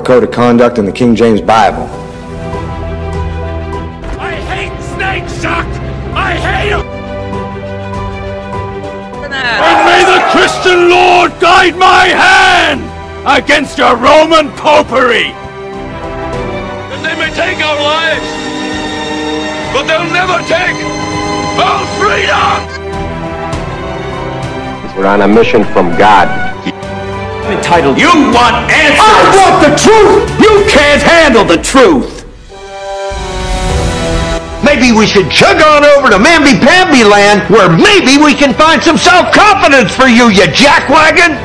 code of conduct in the King James Bible. I hate snakes, Chuck! I hate them! And may the Christian Lord guide my hand against your Roman popery! And they may take our lives, but they'll never take our freedom! We're on a mission from God. Entitled, you want answers! I want the truth! You can't handle the truth! Maybe we should chug on over to Mamby-Pamby land where maybe we can find some self-confidence for you, you jackwagon!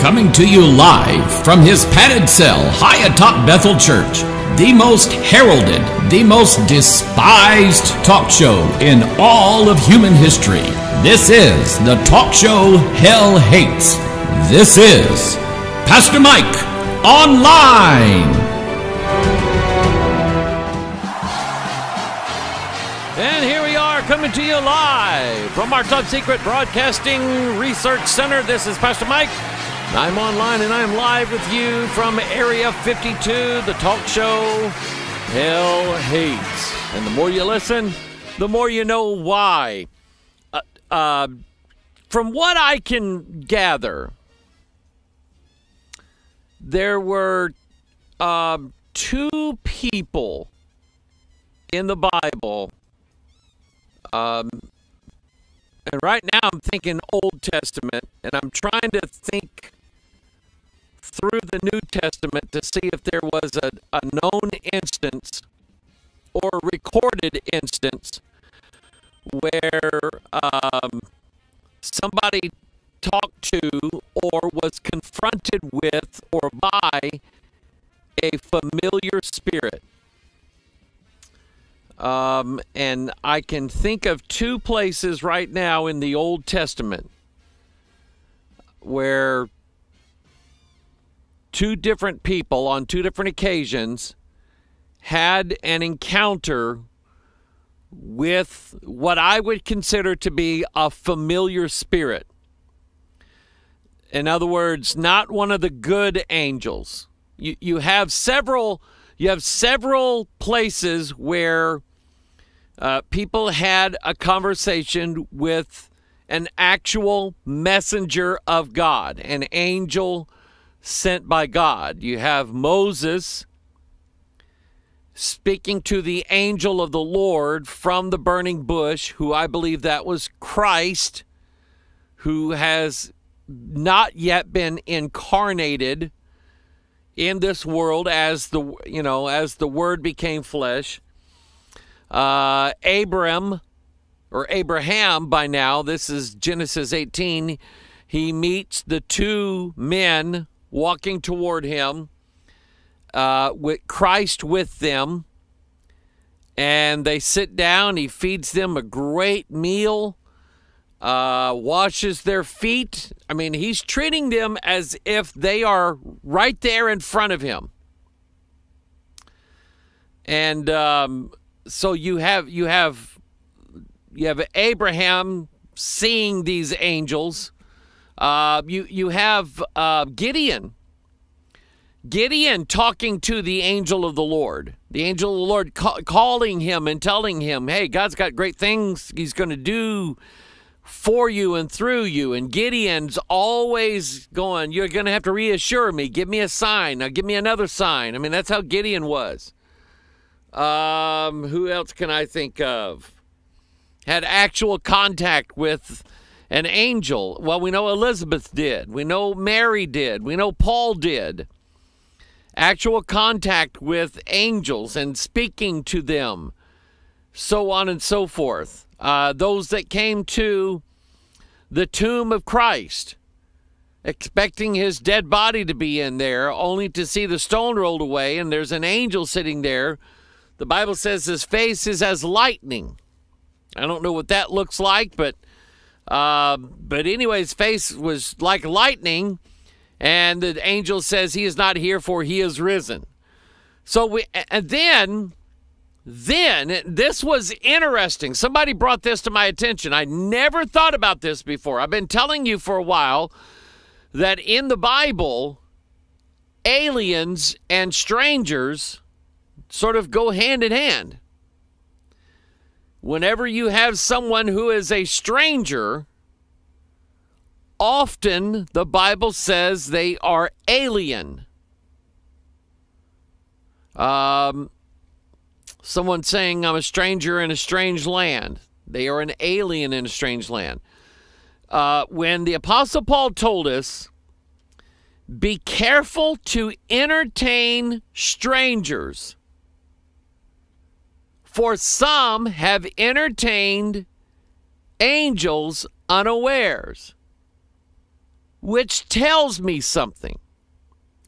Coming to you live from his padded cell high atop Bethel Church, the most heralded, the most despised talk show in all of human history. This is the talk show Hell Hates. This is Pastor Mike Online. And here we are coming to you live from our top secret broadcasting research center. This is Pastor Mike. I'm online and I'm live with you from Area 52, the talk show Hell Hates. And the more you listen, the more you know why. Uh, uh, from what I can gather, there were um, two people in the Bible um, and right now I'm thinking Old Testament, and I'm trying to think through the New Testament to see if there was a, a known instance or recorded instance where um, somebody talked to or was confronted with or by a familiar spirit. Um, and I can think of two places right now in the Old Testament where two different people on two different occasions had an encounter with what I would consider to be a familiar spirit. In other words, not one of the good angels. You, you have several you have several places where uh, people had a conversation with an actual messenger of God, an angel sent by God. You have Moses speaking to the angel of the Lord from the burning bush, who I believe that was Christ, who has not yet been incarnated in this world as the you know as the word became flesh uh, Abram or Abraham by now, this is Genesis 18, he meets the two men walking toward him uh, with Christ with them. And they sit down. He feeds them a great meal, uh, washes their feet. I mean, he's treating them as if they are right there in front of him. And um, so you have you have you have Abraham seeing these angels. Uh, you you have uh, Gideon. Gideon talking to the angel of the Lord. The angel of the Lord ca- calling him and telling him, "Hey, God's got great things He's going to do." For you and through you. And Gideon's always going, You're going to have to reassure me. Give me a sign. Now, give me another sign. I mean, that's how Gideon was. Um, who else can I think of? Had actual contact with an angel. Well, we know Elizabeth did. We know Mary did. We know Paul did. Actual contact with angels and speaking to them, so on and so forth. Uh, those that came to the tomb of Christ, expecting his dead body to be in there, only to see the stone rolled away and there's an angel sitting there the Bible says his face is as lightning. I don't know what that looks like, but uh, but anyway, his face was like lightning, and the angel says he is not here, for he is risen. So we and then then this was interesting. Somebody brought this to my attention. I never thought about this before. I've been telling you for a while that in the Bible aliens and strangers sort of go hand in hand. Whenever you have someone who is a stranger, often the Bible says they are alien. Um, someone saying, I'm a stranger in a strange land. They are an alien in a strange land. Uh, when the Apostle Paul told us, be careful to entertain strangers, for some have entertained angels unawares, which tells me something.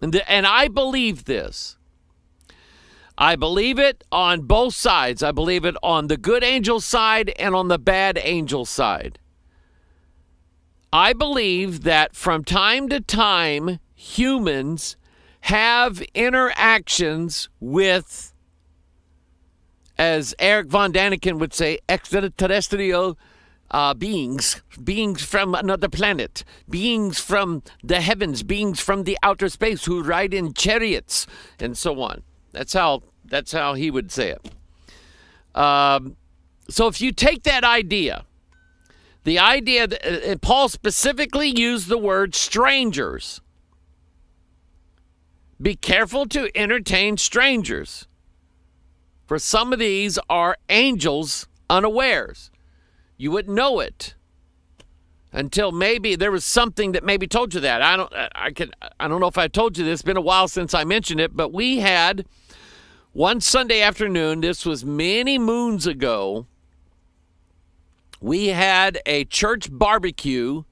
And, I believe this. I believe it on both sides. I believe it on the good angel side and on the bad angel side. I believe that from time to time, humans have interactions with, as Erich von Däniken would say, extraterrestrial uh, beings, beings from another planet, beings from the heavens, beings from the outer space who ride in chariots, and so on. That's how that's how he would say it. Um, so if you take that idea, the idea that uh, Paul specifically used the word strangers. Be careful to entertain strangers, for some of these are angels unawares. You wouldn't know it until maybe there was something that maybe told you that. I don't. I can. I don't know if I told you this. It's been a while since I mentioned it, but we had one Sunday afternoon. This was many moons ago. We had a church barbecue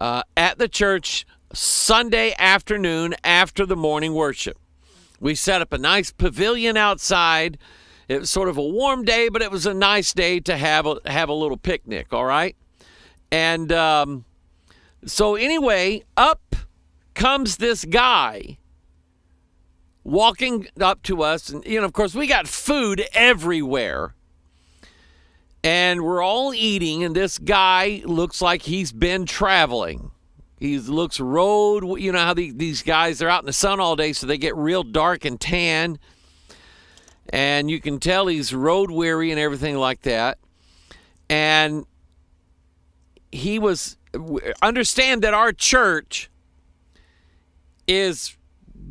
uh, at the church Sunday afternoon after the morning worship. We set up a nice pavilion outside. It was sort of a warm day, but it was a nice day to have a, have a little picnic, all right? And um, so, anyway, up comes this guy walking up to us. And, you know, of course, we got food everywhere. And we're all eating, and this guy looks like he's been traveling. He looks road, you know how the, these guys are out in the sun all day, so they get real dark and tan. And you can tell he's road weary and everything like that. And he was, understand that our church is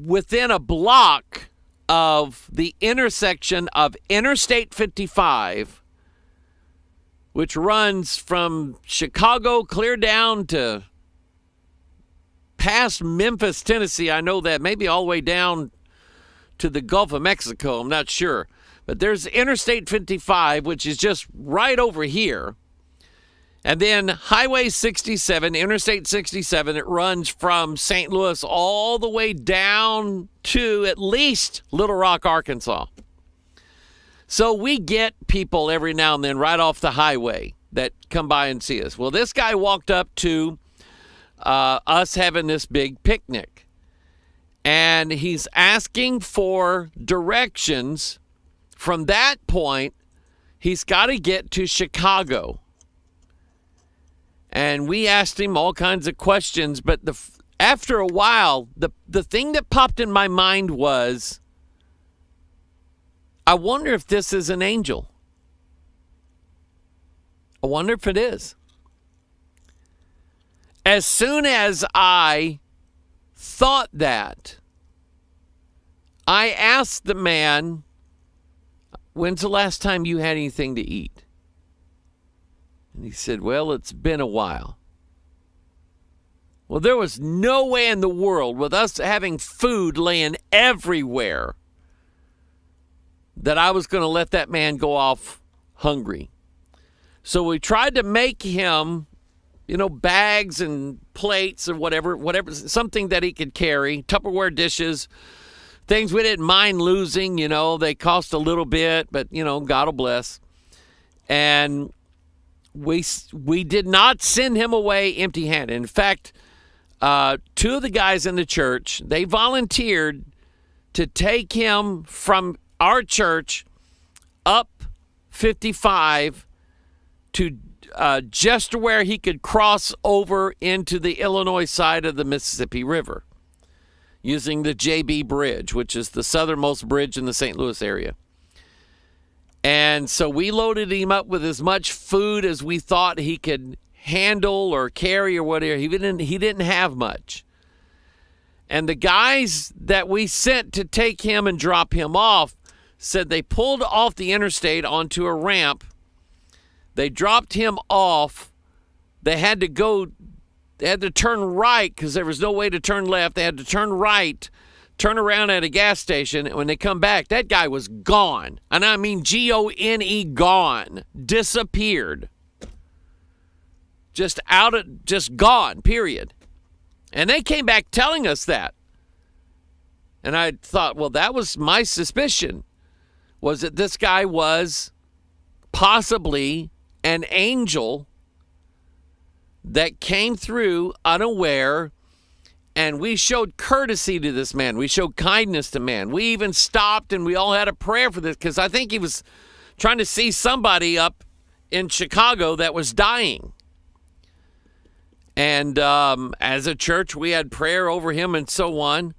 within a block of the intersection of Interstate 55, which runs from Chicago clear down to past Memphis, Tennessee. I know that maybe all the way down to the Gulf of Mexico. I'm not sure. But there's Interstate 55, which is just right over here. And then Highway 67, Interstate 67, it runs from St. Louis all the way down to at least Little Rock, Arkansas. So we get people every now and then right off the highway that come by and see us. Well, this guy walked up to uh, us having this big picnic, and he's asking for directions. From that point, he's got to get to Chicago and we asked him all kinds of questions. But the after a while, the the thing that popped in my mind was, I wonder if this is an angel. I wonder if it is. As soon as I thought that, I asked the man, When's the last time you had anything to eat? And he said, Well, it's been a while. Well, there was no way in the world, with us having food laying everywhere, that I was going to let that man go off hungry. So we tried to make him, you know, bags and plates and whatever, whatever, something that he could carry, Tupperware dishes, things we didn't mind losing. You know, they cost a little bit, but you know, God will bless. And we we did not send him away empty-handed. In fact, uh, two of the guys in the church they volunteered to take him from our church up 55 to uh, just where he could cross over into the Illinois side of the Mississippi River. using the JB Bridge, which is the southernmost bridge in the St. Louis area. And so we loaded him up with as much food as we thought he could handle or carry or whatever. He didn't he didn't have much. And the guys that we sent to take him and drop him off said they pulled off the interstate onto a ramp. They dropped him off. They had to go they had to turn right because there was no way to turn left. They had to turn right, turn around at a gas station. And when they come back, that guy was gone. And I mean G O N E gone. Disappeared. Just out of just gone, period. And they came back telling us that. And I thought, well, that was my suspicion was that this guy was possibly an angel that came through unaware and we showed courtesy to this man. We showed kindness to man. We even stopped and we all had a prayer for this because I think he was trying to see somebody up in Chicago that was dying. And um, as a church, we had prayer over him and so on.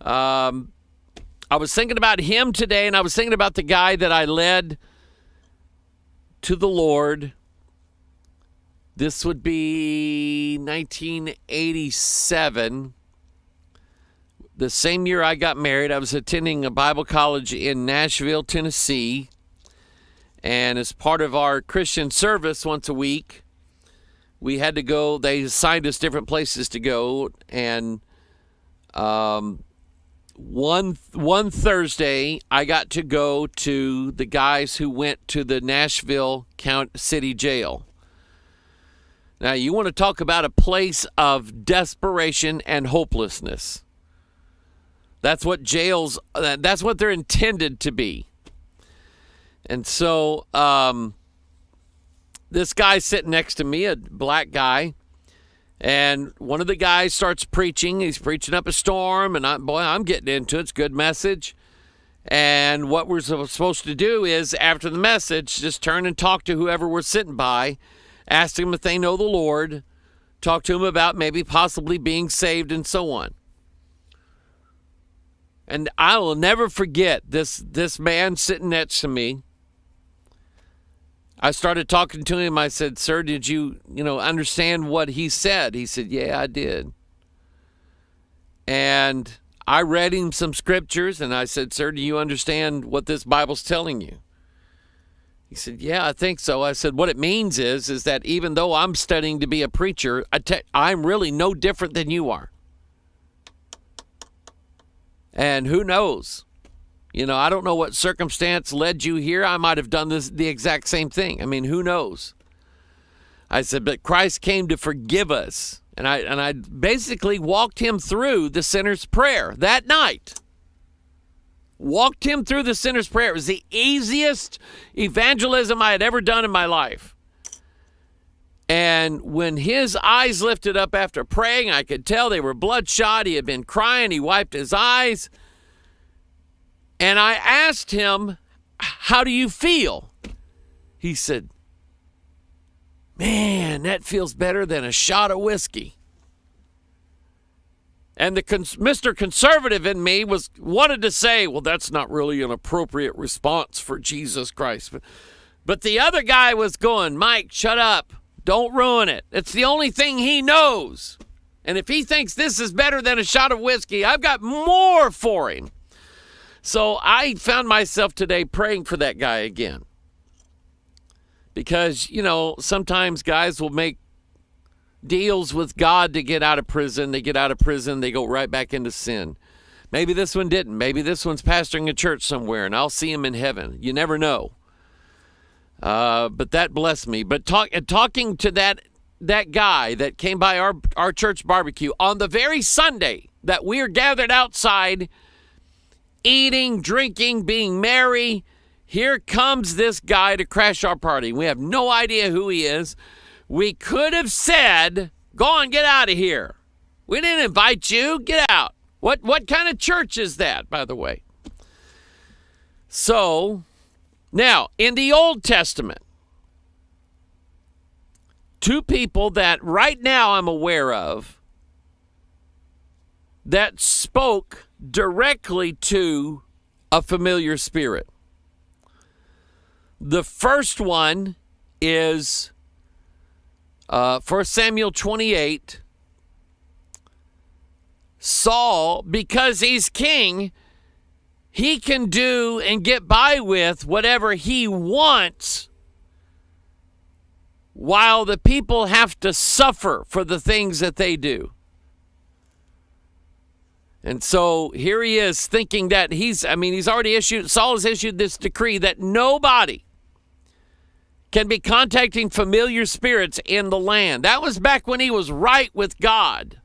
Um, I was thinking about him today, and I was thinking about the guy that I led to the Lord. This would be 1987. The same year I got married, I was attending a Bible college in Nashville, Tennessee. And as part of our Christian service once a week, we had to go. They assigned us different places to go, and um, one one Thursday I got to go to the guys who went to the Nashville County City Jail. Now you want to talk about a place of desperation and hopelessness. That's what jails. That's what they're intended to be. And so, um, this guy sitting next to me, a black guy, and one of the guys starts preaching. He's preaching up a storm, and I, boy, I'm getting into it. It's a good message. And what we're supposed to do is, after the message, just turn and talk to whoever we're sitting by, ask them if they know the Lord, talk to them about maybe possibly being saved, and so on. And I will never forget this this man sitting next to me I started talking to him. I said, "Sir, did you, you know, understand what he said?" He said, "Yeah, I did." And I read him some scriptures and I said, "Sir, do you understand what this Bible's telling you?" He said, "Yeah, I think so." I said, "What it means is is that even though I'm studying to be a preacher, I I'm really no different than you are." And who knows? You know, I don't know what circumstance led you here. I might have done this the exact same thing. I mean, who knows? I said, but Christ came to forgive us. And I and I basically walked him through the sinner's prayer that night. Walked him through the sinner's prayer. It was the easiest evangelism I had ever done in my life. And when his eyes lifted up after praying, I could tell they were bloodshot. He had been crying. He wiped his eyes. And I asked him, How do you feel? He said, Man, that feels better than a shot of whiskey. And the cons- Mr. Conservative in me was wanted to say, well, that's not really an appropriate response for Jesus Christ. But, but the other guy was going, Mike, shut up. Don't ruin it. It's the only thing he knows. And if he thinks this is better than a shot of whiskey, I've got more for him. So I found myself today praying for that guy again. Because, you know, sometimes guys will make deals with God to get out of prison. They get out of prison, they go right back into sin. Maybe this one didn't. Maybe this one's pastoring a church somewhere and I'll see him in heaven. You never know. Uh, but that blessed me. But talk, talking to that that guy that came by our our church barbecue on the very Sunday that we are gathered outside eating, drinking, being merry. Here comes this guy to crash our party. We have no idea who he is. We could have said, "Go on, get out of here." We didn't invite you. Get out. What what kind of church is that, by the way? So, now in the Old Testament, two people that right now I'm aware of that spoke directly to a familiar spirit. The first one is uh, 1 Samuel 28. Saul, because he's king, he can do and get by with whatever he wants while the people have to suffer for the things that they do. And so here he is thinking that he's, I mean, he's already issued, Saul has issued this decree that nobody can be contacting familiar spirits in the land. That was back when he was right with God.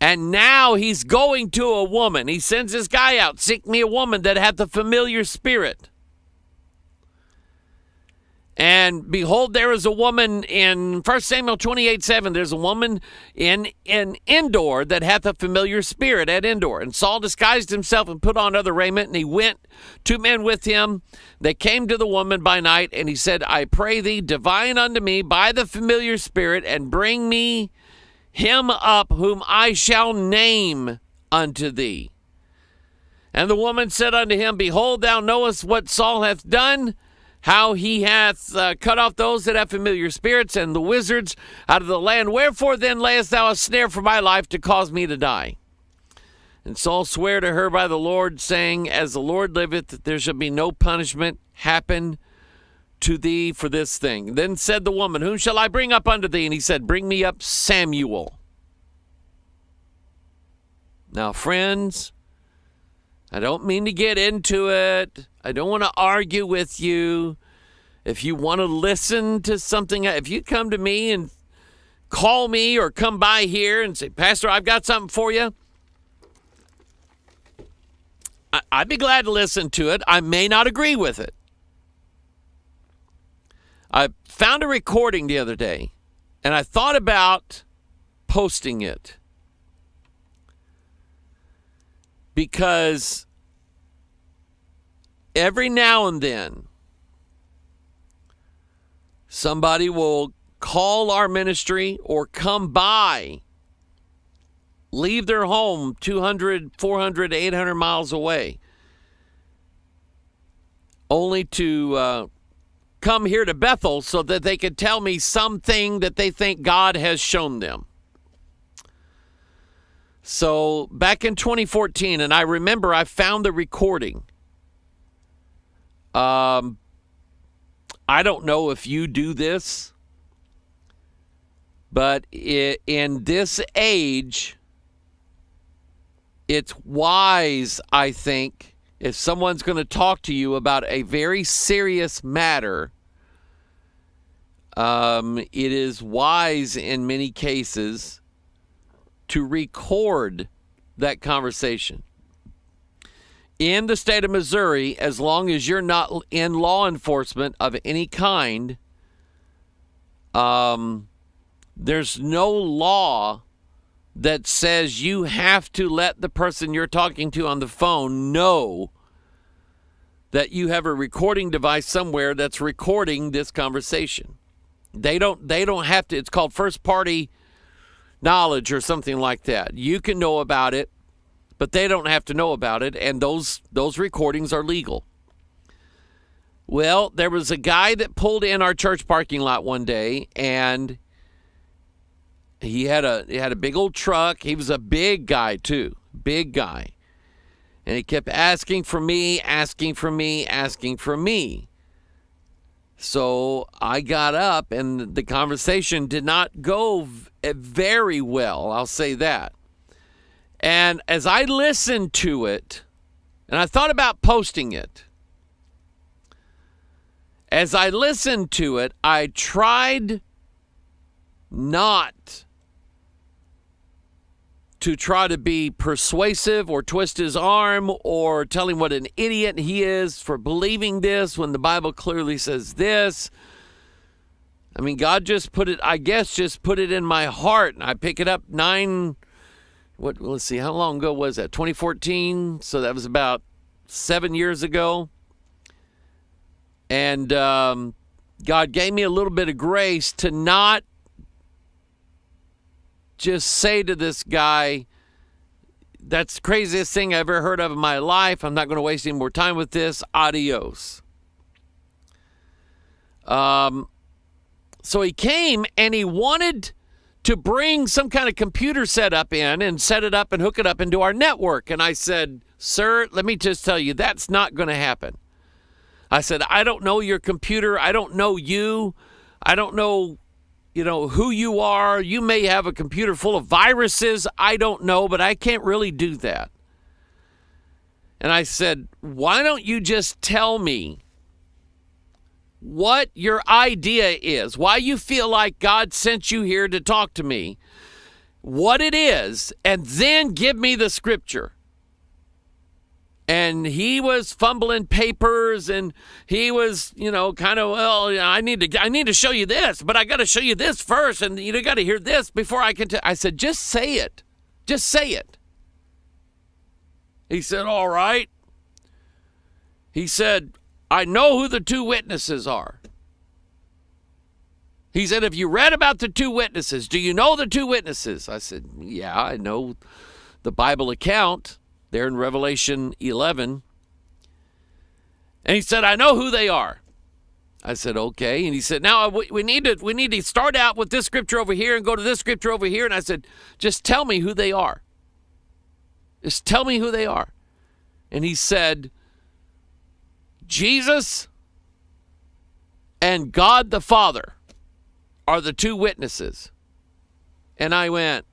And now he's going to a woman. He sends this guy out, seek me a woman that hath the familiar spirit. And behold, there is a woman in 1 Samuel 28 7. There's a woman in, in Endor that hath a familiar spirit at Endor. And Saul disguised himself and put on other raiment, and he went, two men with him. They came to the woman by night, and he said, I pray thee, divine unto me by the familiar spirit, and bring me him up whom I shall name unto thee. And the woman said unto him, Behold, thou knowest what Saul hath done how he hath uh, cut off those that have familiar spirits and the wizards out of the land. Wherefore then layest thou a snare for my life to cause me to die? And Saul sware to her by the Lord, saying, As the Lord liveth, that there shall be no punishment happen to thee for this thing. Then said the woman, Whom shall I bring up unto thee? And he said, Bring me up Samuel. Now, friends, I don't mean to get into it. I don't want to argue with you. If you want to listen to something, if you come to me and call me or come by here and say, Pastor, I've got something for you, I'd be glad to listen to it. I may not agree with it. I found a recording the other day and I thought about posting it because every now and then, somebody will call our ministry or come by, leave their home 200, 400, 800 miles away, only to uh, come here to Bethel so that they could tell me something that they think God has shown them. So back in 2014, and I remember I found the recording um, I don't know if you do this, but it, in this age, it's wise, I think, if someone's going to talk to you about a very serious matter. Um, it is wise in many cases to record that conversation in the state of Missouri, as long as you're not in law enforcement of any kind, um, there's no law that says you have to let the person you're talking to on the phone know that you have a recording device somewhere that's recording this conversation. They don't they don't have to it's called first party knowledge or something like that. You can know about it but they don't have to know about it, and those those recordings are legal. Well, there was a guy that pulled in our church parking lot one day, and he had a he had a big old truck. He was a big guy too, big guy, and he kept asking for me, asking for me, asking for me. So I got up, and the conversation did not go eh, very well. I'll say that. And as I listened to it, and I thought about posting it, as I listened to it, I tried not to try to be persuasive or twist his arm or tell him what an idiot he is for believing this when the Bible clearly says this. I mean, God just put it, I guess, just put it in my heart. And I pick it up nine what let's see how long ago was that 2014 so that was about seven years ago and um, god gave me a little bit of grace to not just say to this guy that's the craziest thing I ever heard of in my life. I'm not going to waste any more time with this. Adios. Um, so he came and he wanted to bring some kind of computer setup in and set it up and hook it up into our network. And I said, Sir, let me just tell you, that's not going to happen. I said, I don't know your computer. I don't know you. I don't know, you know, who you are. You may have a computer full of viruses. I don't know, but I can't really do that. And I said, Why don't you just tell me what your idea is, why you feel like God sent you here to talk to me, what it is, and then give me the scripture. And he was fumbling papers and he was, you know, kind of, well, I need to I need to show you this, but I got to show you this first and you got to hear this before I can t-. I said, "Just say it. Just say it." He said, "All right." He said, I know who the two witnesses are. He said, Have you read about the two witnesses? Do you know the two witnesses? I said, Yeah, I know the Bible account there in Revelation 11. And he said, I know who they are. I said, okay. And he said, now we need to we need to start out with this scripture over here and go to this scripture over here. And I said, just tell me who they are. Just tell me who they are. And he said, Jesus and God the Father are the two witnesses. And I went,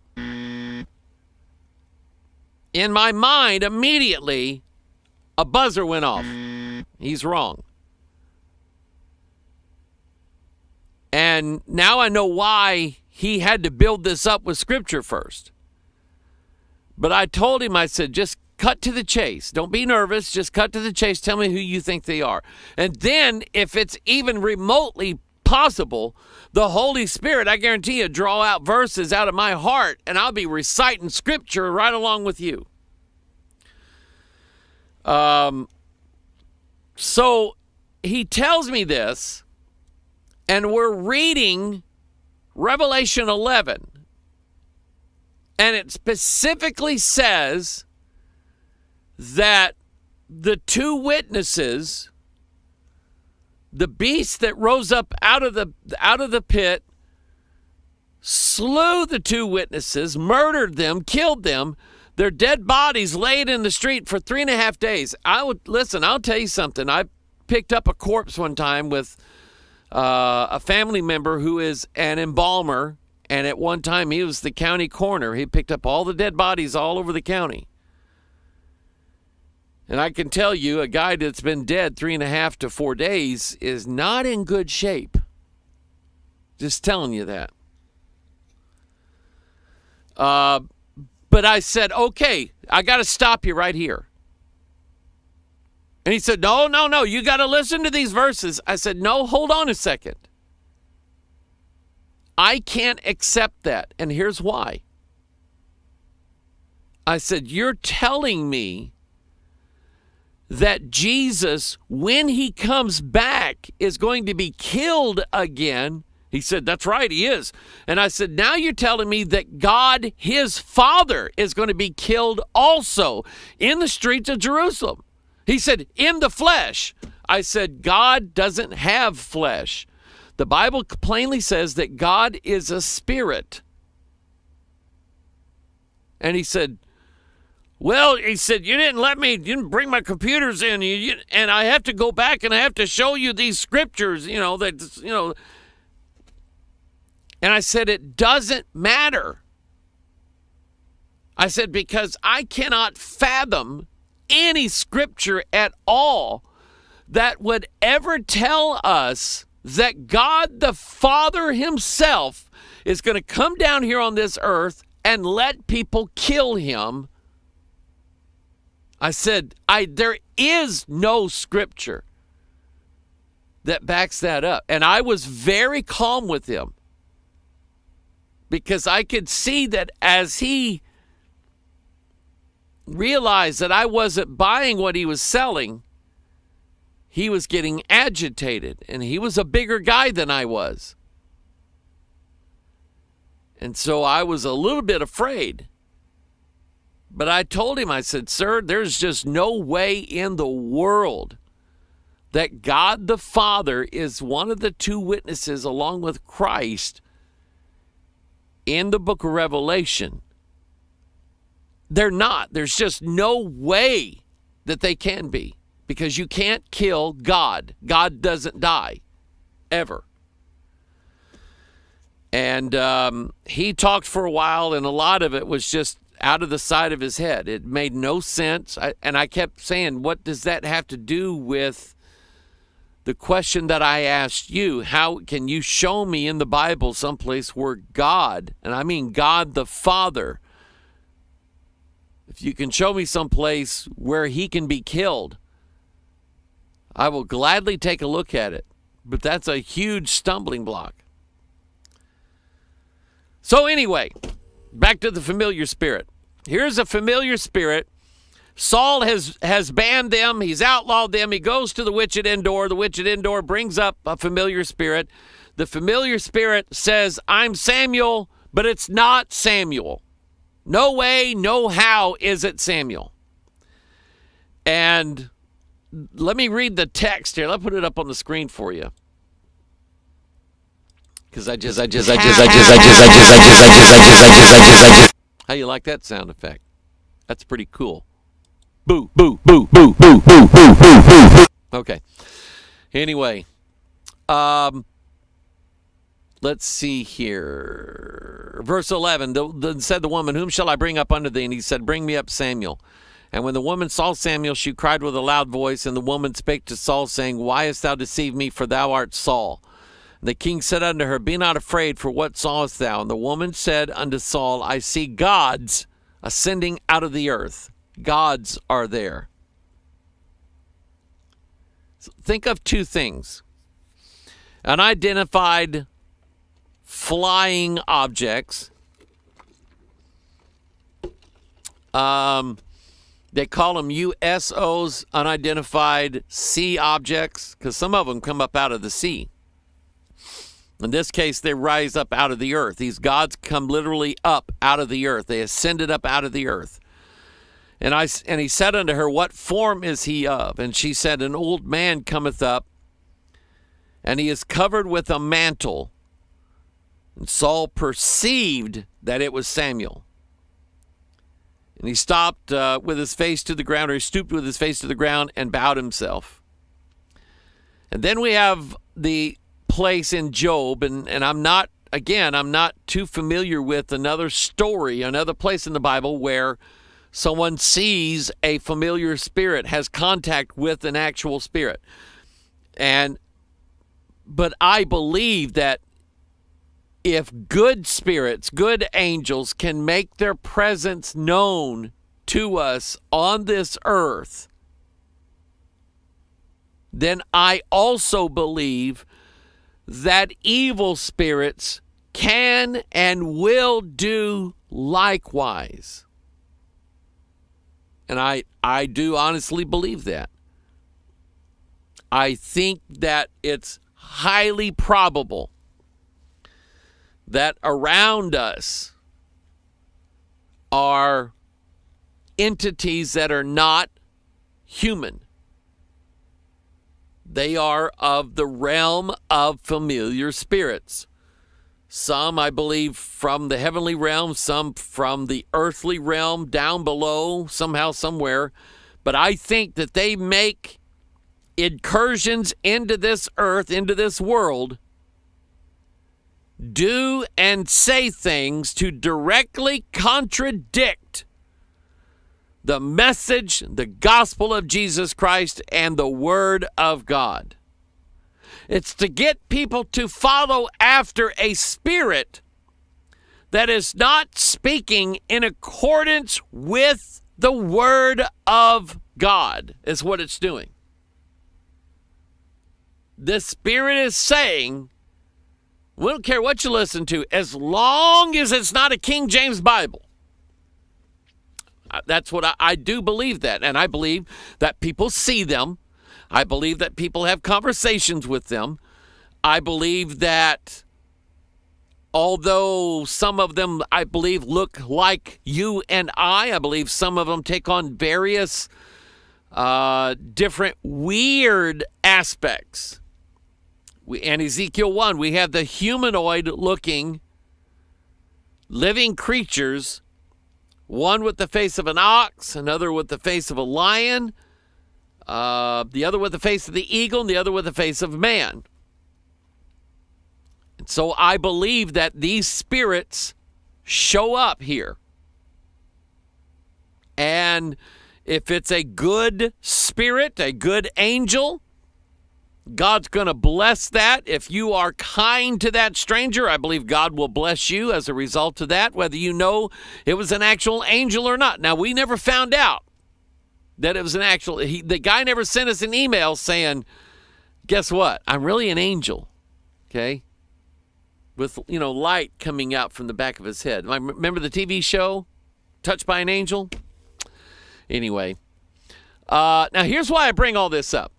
in my mind, immediately, a buzzer went off. He's wrong. And now I know why he had to build this up with scripture first. But I told him, I said, just cut to the chase. Don't be nervous. Just cut to the chase. Tell me who you think they are. And then, if it's even remotely possible, the Holy Spirit, I guarantee you, draw out verses out of my heart, and I'll be reciting scripture right along with you. Um, so he tells me this, and we're reading Revelation 11, and it specifically says that the two witnesses the beast that rose up out of the out of the pit slew the two witnesses murdered them killed them. Their dead bodies laid in the street for three and a half days. I would listen i'll tell you something. I picked up a corpse one time with uh, a family member who is an embalmer and at one time he was the county coroner. He picked up all the dead bodies all over the county and I can tell you, a guy that's been dead three and a half to four days is not in good shape. Just telling you that. Uh, but I said, okay, I got to stop you right here. And he said, no, no, no, you got to listen to these verses. I said, no, hold on a second. I can't accept that. And here's why. I said, you're telling me that Jesus, when he comes back, is going to be killed again. He said, That's right, he is. And I said, Now you're telling me that God, his Father, is going to be killed also in the streets of Jerusalem. He said, In the flesh. I said, God doesn't have flesh. The Bible plainly says that God is a spirit. And he said, well, he said, You didn't let me, you didn't bring my computers in, you, you, and I have to go back and I have to show you these scriptures, you know, that, you know. And I said, It doesn't matter. I said, Because I cannot fathom any scripture at all that would ever tell us that God the Father Himself is going to come down here on this earth and let people kill Him I said, I there is no scripture that backs that up. And I was very calm with him because I could see that as he realized that I wasn't buying what he was selling, he was getting agitated. And he was a bigger guy than I was. And so I was a little bit afraid. But I told him, I said, Sir, there's just no way in the world that God the Father is one of the two witnesses along with Christ in the book of Revelation. They're not. There's just no way that they can be because you can't kill God. God doesn't die ever. And um, he talked for a while, and a lot of it was just out of the side of his head. It made no sense. I, and I kept saying, What does that have to do with the question that I asked you? How can you show me in the Bible someplace where God, and I mean God the Father, if you can show me someplace where he can be killed, I will gladly take a look at it. But that's a huge stumbling block. So, anyway, back to the familiar spirit. Here's a familiar spirit. Saul has, has banned them, he's outlawed them. He goes to the witch at Endor. The witch at Endor brings up a familiar spirit. The familiar spirit says, I'm Samuel, but it's not Samuel. No way, no how is it Samuel. And let me read the text here. Let me put it up on the screen for you. Because I just, I just, I just, I just, I just, I just, I just, I just, I just, I just, I just, I just. How you like that sound effect? That's pretty cool. Boo, boo, boo, boo, boo, boo, boo, boo, boo. Okay. Anyway, um, let's see here. Verse 11 the, the, said the woman, Whom shall I bring up unto thee? And he said, Bring me up Samuel. And when the woman saw Samuel, she cried with a loud voice. And the woman spake to Saul, saying, Why hast thou deceived me? For thou art Saul. The king said unto her, Be not afraid, for what sawest thou? And the woman said unto Saul, I see gods ascending out of the earth. Gods are there. So think of two things unidentified flying objects. Um, they call them USOs, unidentified sea objects, because some of them come up out of the sea. In this case, they rise up out of the earth. These gods come literally up out of the earth. They ascended up out of the earth. And I and he said unto her, What form is he of? And she said, An old man cometh up, and he is covered with a mantle. And Saul perceived that it was Samuel. And he stopped uh, with his face to the ground, or he stooped with his face to the ground and bowed himself. And then we have the place in Job, and, and I'm not, again, I'm not too familiar with another story, another place in the Bible where someone sees a familiar spirit, has contact with an actual spirit. And, but I believe that if good spirits, good angels can make their presence known to us on this earth, then I also believe that evil spirits can and will do likewise. And I, I do honestly believe that. I think that it's highly probable that around us are entities that are not human. They are of the realm of familiar spirits. Some, I believe, from the heavenly realm, some from the earthly realm down below, somehow, somewhere. But I think that they make incursions into this earth, into this world, do and say things to directly contradict the message, the gospel of Jesus Christ, and the Word of God. It's to get people to follow after a spirit that is not speaking in accordance with the Word of God, is what it's doing. The Spirit is saying, we don't care what you listen to, as long as it's not a King James Bible. That's what I, I, do believe that. And I believe that people see them. I believe that people have conversations with them. I believe that although some of them, I believe, look like you and I, I believe some of them take on various uh, different weird aspects. We, and Ezekiel 1, we have the humanoid looking living creatures, one with the face of an ox, another with the face of a lion, uh, the other with the face of the eagle, and the other with the face of man. And so I believe that these spirits show up here. And if it's a good spirit, a good angel, God's going to bless that. If you are kind to that stranger, I believe God will bless you as a result of that, whether you know it was an actual angel or not. Now, we never found out that it was an actual, he, the guy never sent us an email saying, guess what? I'm really an angel. Okay. With, you know, light coming out from the back of his head. Remember the TV show, Touched by an Angel? Anyway. Uh, now, here's why I bring all this up.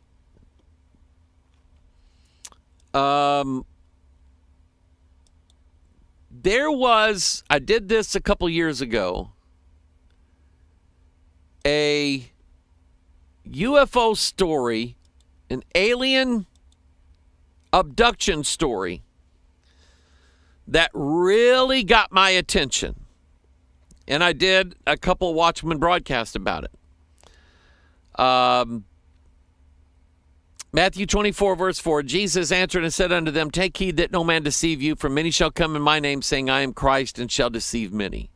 Um, there was, I did this a couple years ago, a UFO story, an alien abduction story that really got my attention. And I did a couple Watchmen broadcasts about it. Um, Matthew 24, verse 4 Jesus answered and said unto them, Take heed that no man deceive you, for many shall come in my name, saying, I am Christ, and shall deceive many.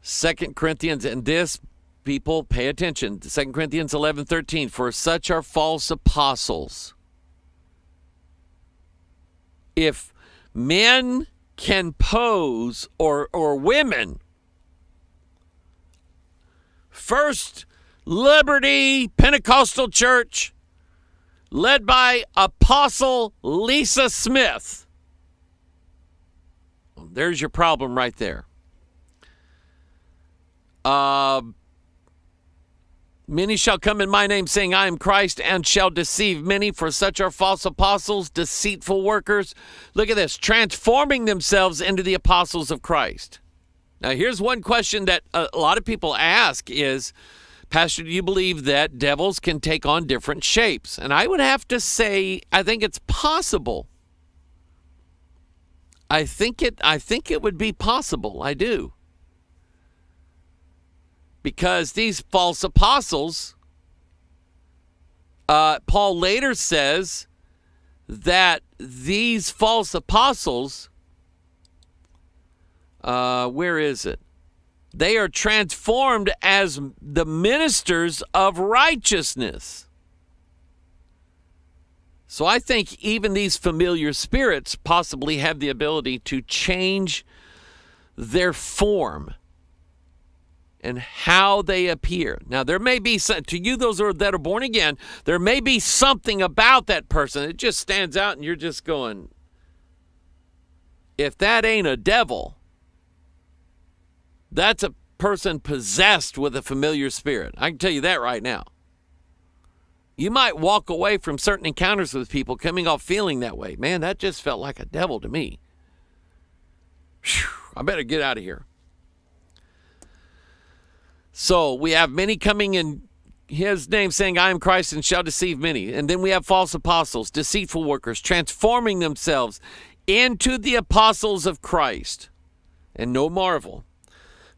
Second Corinthians, and this people pay attention. Second Corinthians 11, 13, for such are false apostles. If men can pose, or, or women, First Liberty Pentecostal Church, led by Apostle Lisa Smith. There's your problem right there. Uh, many shall come in my name, saying, I am Christ, and shall deceive many, for such are false apostles, deceitful workers. Look at this transforming themselves into the apostles of Christ. Now, here's one question that a lot of people ask is, Pastor, do you believe that devils can take on different shapes? And I would have to say, I think it's possible. I think it I think it would be possible. I do. Because these false apostles, uh, Paul later says that these false apostles, uh, where is it? They are transformed as the ministers of righteousness. So I think even these familiar spirits possibly have the ability to change their form and how they appear. Now, there may be some, to you, those are, that are born again, there may be something about that person that just stands out and you're just going, if that ain't a devil, that's a person possessed with a familiar spirit. I can tell you that right now. You might walk away from certain encounters with people coming off feeling that way. Man, that just felt like a devil to me. Whew, I better get out of here. So we have many coming in his name saying, I am Christ and shall deceive many. And then we have false apostles, deceitful workers, transforming themselves into the apostles of Christ. And no marvel,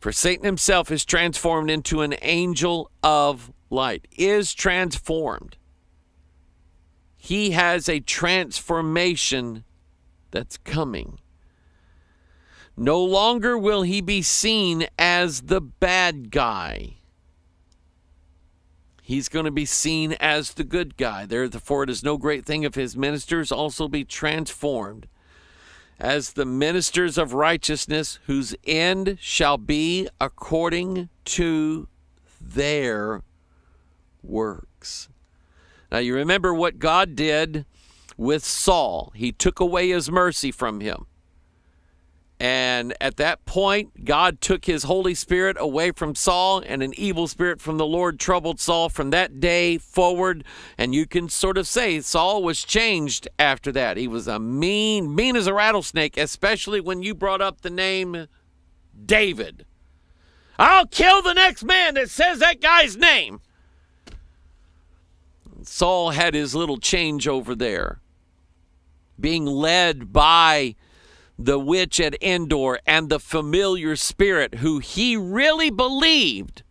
for Satan himself is transformed into an angel of light, is transformed. He has a transformation that's coming. No longer will he be seen as the bad guy. He's going to be seen as the good guy. Therefore, it is no great thing if his ministers also be transformed as the ministers of righteousness, whose end shall be according to their works. Now, you remember what God did with Saul. He took away his mercy from him. And at that point, God took his Holy Spirit away from Saul, and an evil spirit from the Lord troubled Saul from that day forward. And you can sort of say Saul was changed after that. He was a mean, mean as a rattlesnake, especially when you brought up the name David. I'll kill the next man that says that guy's name. Saul had his little change over there, being led by the witch at Endor and the familiar spirit who he really believed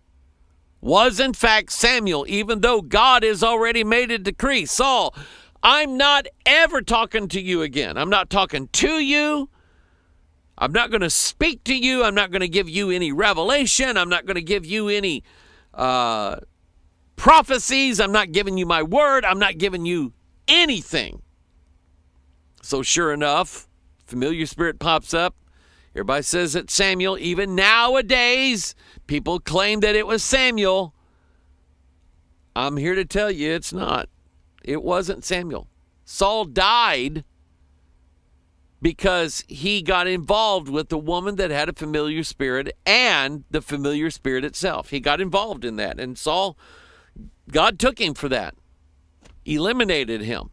was in fact Samuel, even though God has already made a decree. Saul, I'm not ever talking to you again. I'm not talking to you. I'm not going to speak to you. I'm not going to give you any revelation. I'm not going to give you any uh, prophecies. I'm not giving you my word. I'm not giving you anything. So, sure enough, familiar spirit pops up. Everybody says it's Samuel. Even nowadays, people claim that it was Samuel. I'm here to tell you it's not. It wasn't Samuel. Saul died because he got involved with the woman that had a familiar spirit and the familiar spirit itself. He got involved in that. And Saul, God took him for that, eliminated him.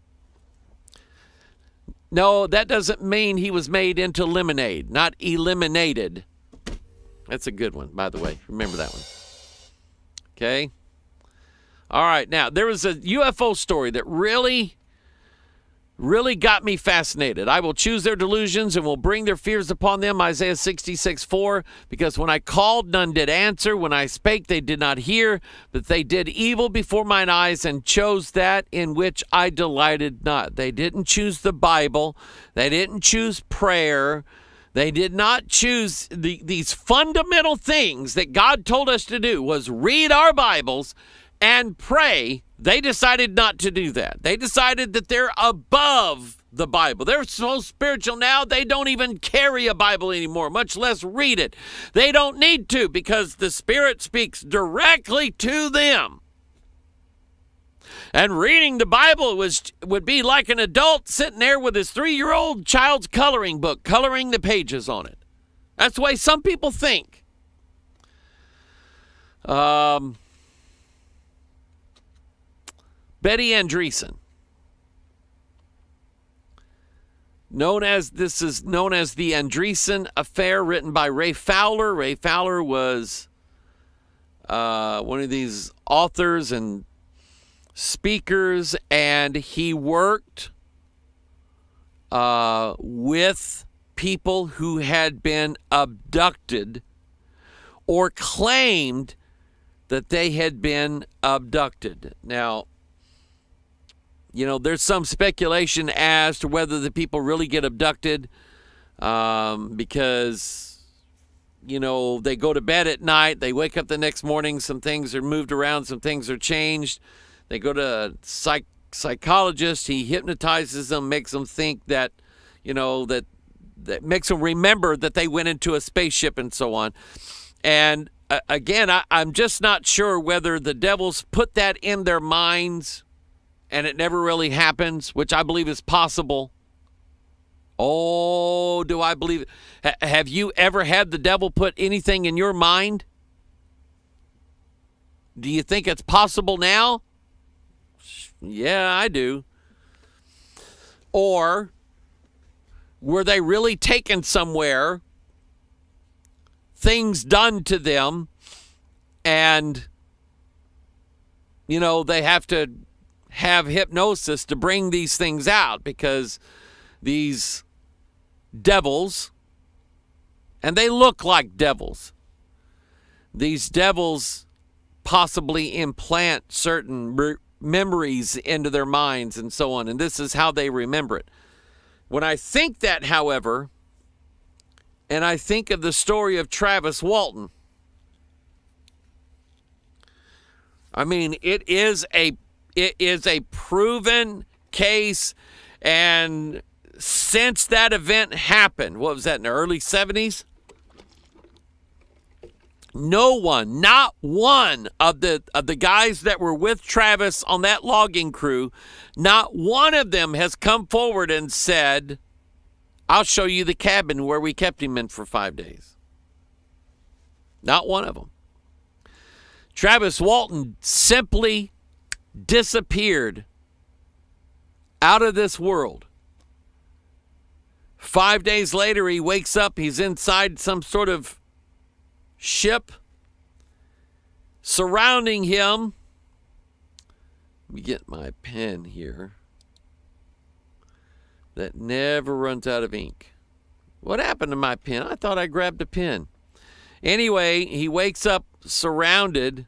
No, that doesn't mean he was made into lemonade, not eliminated. That's a good one, by the way. Remember that one. Okay. All right. Now, there was a UFO story that really really got me fascinated. I will choose their delusions and will bring their fears upon them, Isaiah 66 4. Because when I called, none did answer. When I spake, they did not hear. But they did evil before mine eyes and chose that in which I delighted not. They didn't choose the Bible, they didn't choose prayer. They did not choose the, these fundamental things that God told us to do was read our Bibles and pray they decided not to do that. They decided that they're above the Bible. They're so spiritual now, they don't even carry a Bible anymore, much less read it. They don't need to because the Spirit speaks directly to them. And reading the Bible was would be like an adult sitting there with his three-year-old child's coloring book, coloring the pages on it. That's the way some people think. Um, Betty Andreasson, known as this is known as the Andreasson affair, written by Ray Fowler. Ray Fowler was uh, one of these authors and speakers, and he worked uh, with people who had been abducted or claimed that they had been abducted. Now, you know, there's some speculation as to whether the people really get abducted um, because, you know, they go to bed at night, they wake up the next morning, some things are moved around, some things are changed. They go to a psych- psychologist, he hypnotizes them, makes them think that, you know, that, that makes them remember that they went into a spaceship and so on. And uh, again, I, I'm just not sure whether the devils put that in their minds and it never really happens, which I believe is possible. Oh, do I believe have you ever had the devil put anything in your mind? Do you think it's possible now? Yeah, I do. Or were they really taken somewhere, things done to them, and, you know, they have to have hypnosis to bring these things out because these devils, and they look like devils, these devils possibly implant certain memories into their minds and so on, and this is how they remember it. When I think that, however, and I think of the story of Travis Walton, I mean, it is a it is a proven case. And since that event happened, what was that in the early 70s? No one, not one of the of the guys that were with Travis on that logging crew, not one of them has come forward and said, I'll show you the cabin where we kept him in for five days. Not one of them. Travis Walton simply disappeared out of this world. Five days later, he wakes up. He's inside some sort of ship. Surrounding him, let me get my pen here that never runs out of ink. What happened to my pen? I thought I grabbed a pen. Anyway, he wakes up surrounded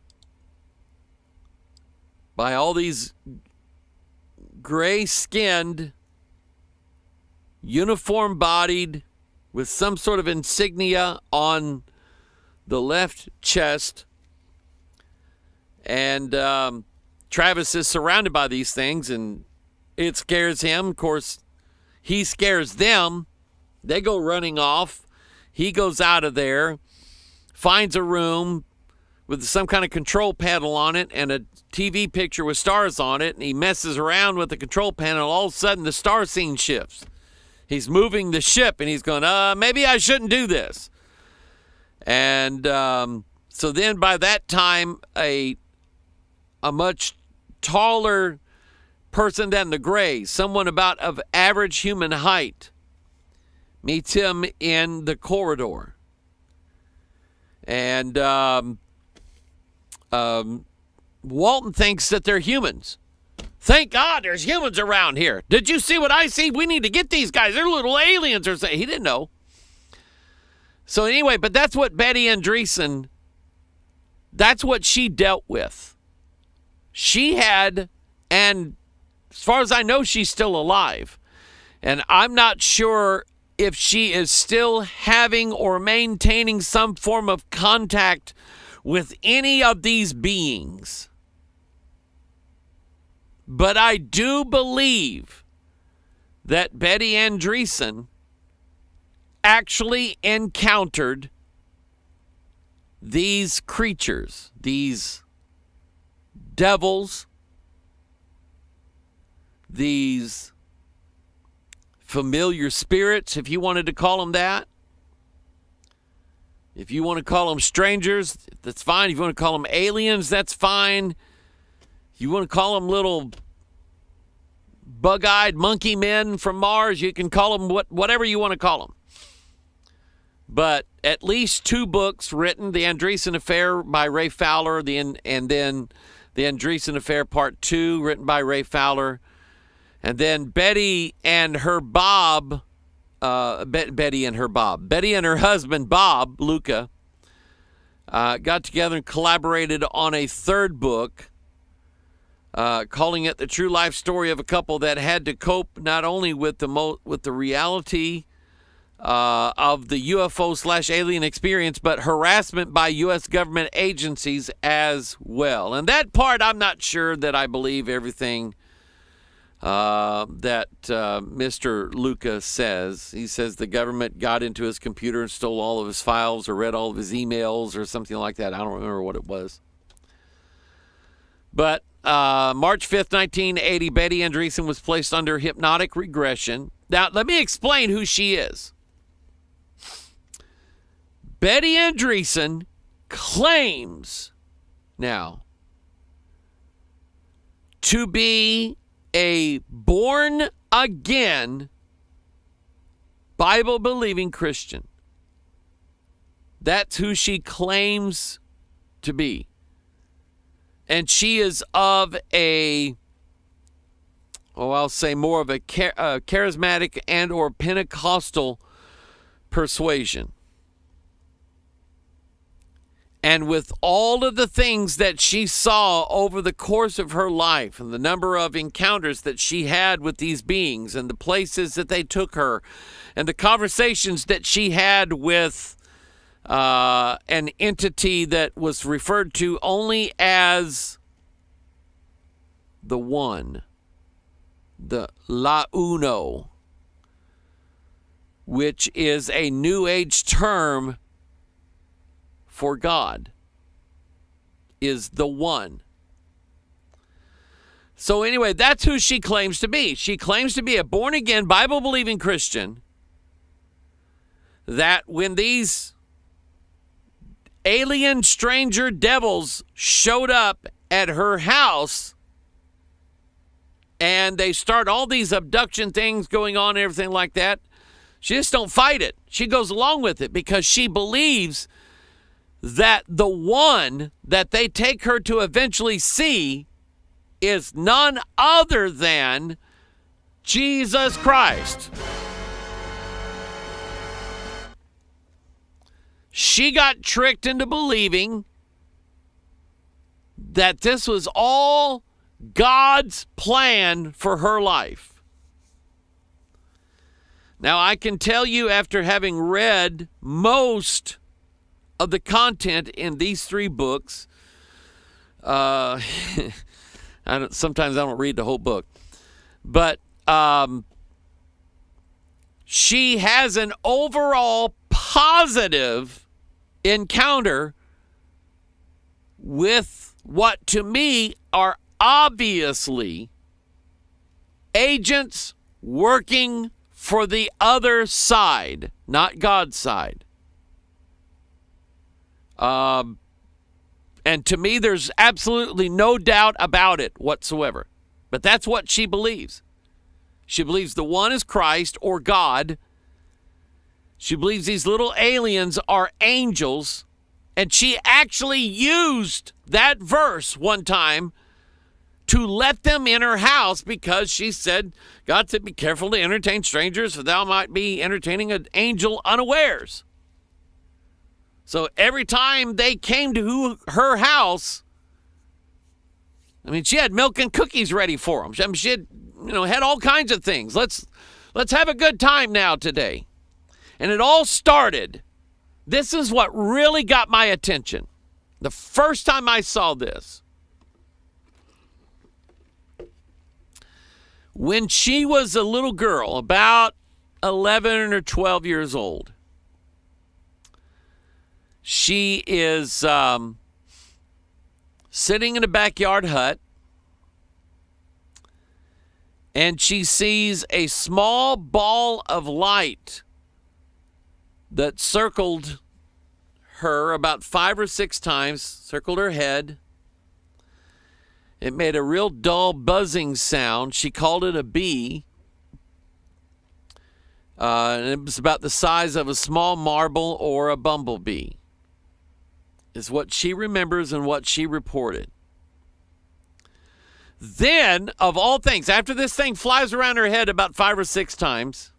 by all these gray skinned, uniform bodied, with some sort of insignia on the left chest. And um, Travis is surrounded by these things, and it scares him. Of course, he scares them. They go running off. He goes out of there, finds a room with some kind of control panel on it and a TV picture with stars on it, and he messes around with the control panel. All of a sudden, the star scene shifts. He's moving the ship, and he's going, uh, maybe I shouldn't do this. And um, so then by that time, a a much taller person than the gray, someone about of average human height, meets him in the corridor. And um, um, Walton thinks that they're humans. Thank God there's humans around here. Did you see what I see? We need to get these guys. They're little aliens or something. He didn't know. So anyway, but that's what Betty Andreasson, that's what she dealt with. She had, and as far as I know, she's still alive. And I'm not sure if she is still having or maintaining some form of contact with any of these beings. But I do believe that Betty Andreasson actually encountered these creatures, these devils, these familiar spirits, if you wanted to call them that. If you want to call them strangers, that's fine. If you want to call them aliens, that's fine. You want to call them little bug eyed monkey men from Mars, you can call them what, whatever you want to call them. But at least two books written The Andreasson Affair by Ray Fowler, the, and then The Andreasson Affair Part 2, written by Ray Fowler. And then Betty and her Bob uh, Betty and her Bob. Betty and her husband, Bob Luca, uh, got together and collaborated on a third book, uh, calling it the true life story of a couple that had to cope not only with the with the reality uh, of the UFO slash alien experience, but harassment by U.S. government agencies as well. And that part, I'm not sure that I believe everything uh, that uh, Mr. Luca says. He says the government got into his computer and stole all of his files or read all of his emails or something like that. I don't remember what it was. But uh, March 5th, 1980, Betty Andreasson was placed under hypnotic regression. Now, let me explain who she is. Betty Andreesson claims now to be a born again Bible believing Christian. That's who she claims to be. And she is of a oh I'll say more of a uh, charismatic and or Pentecostal persuasion. And with all of the things that she saw over the course of her life, and the number of encounters that she had with these beings, and the places that they took her, and the conversations that she had with uh, an entity that was referred to only as the One, the La Uno, which is a New Age term for God is the one. So, anyway, that's who she claims to be. She claims to be a born again, Bible believing Christian that when these alien stranger devils showed up at her house and they start all these abduction things going on everything like that she just don't fight it she goes along with it because she believes that the one that they take her to eventually see is none other than Jesus Christ. She got tricked into believing that this was all God's plan for her life. Now, I can tell you after having read most of the content in these three books, uh, I don't, sometimes I don't read the whole book, but um, she has an overall positive encounter with what to me are obviously agents working for the other side, not God's side. Um, and to me, there's absolutely no doubt about it whatsoever. But that's what she believes. She believes the one is Christ or God. She believes these little aliens are angels. And she actually used that verse one time to let them in her house because she said, God said, Be careful to entertain strangers, for thou might be entertaining an angel unawares. So every time they came to her house, I mean, she had milk and cookies ready for them. She had, you know, had all kinds of things. Let's let's have a good time now today. And it all started. This is what really got my attention. The first time I saw this. When she was a little girl, about 11 or 12 years old, she is um, sitting in a backyard hut and she sees a small ball of light that circled her about five or six times, circled her head. It made a real dull buzzing sound. She called it a bee. Uh, and it was about the size of a small marble or a bumblebee, is what she remembers and what she reported. Then, of all things, after this thing flies around her head about five or six times,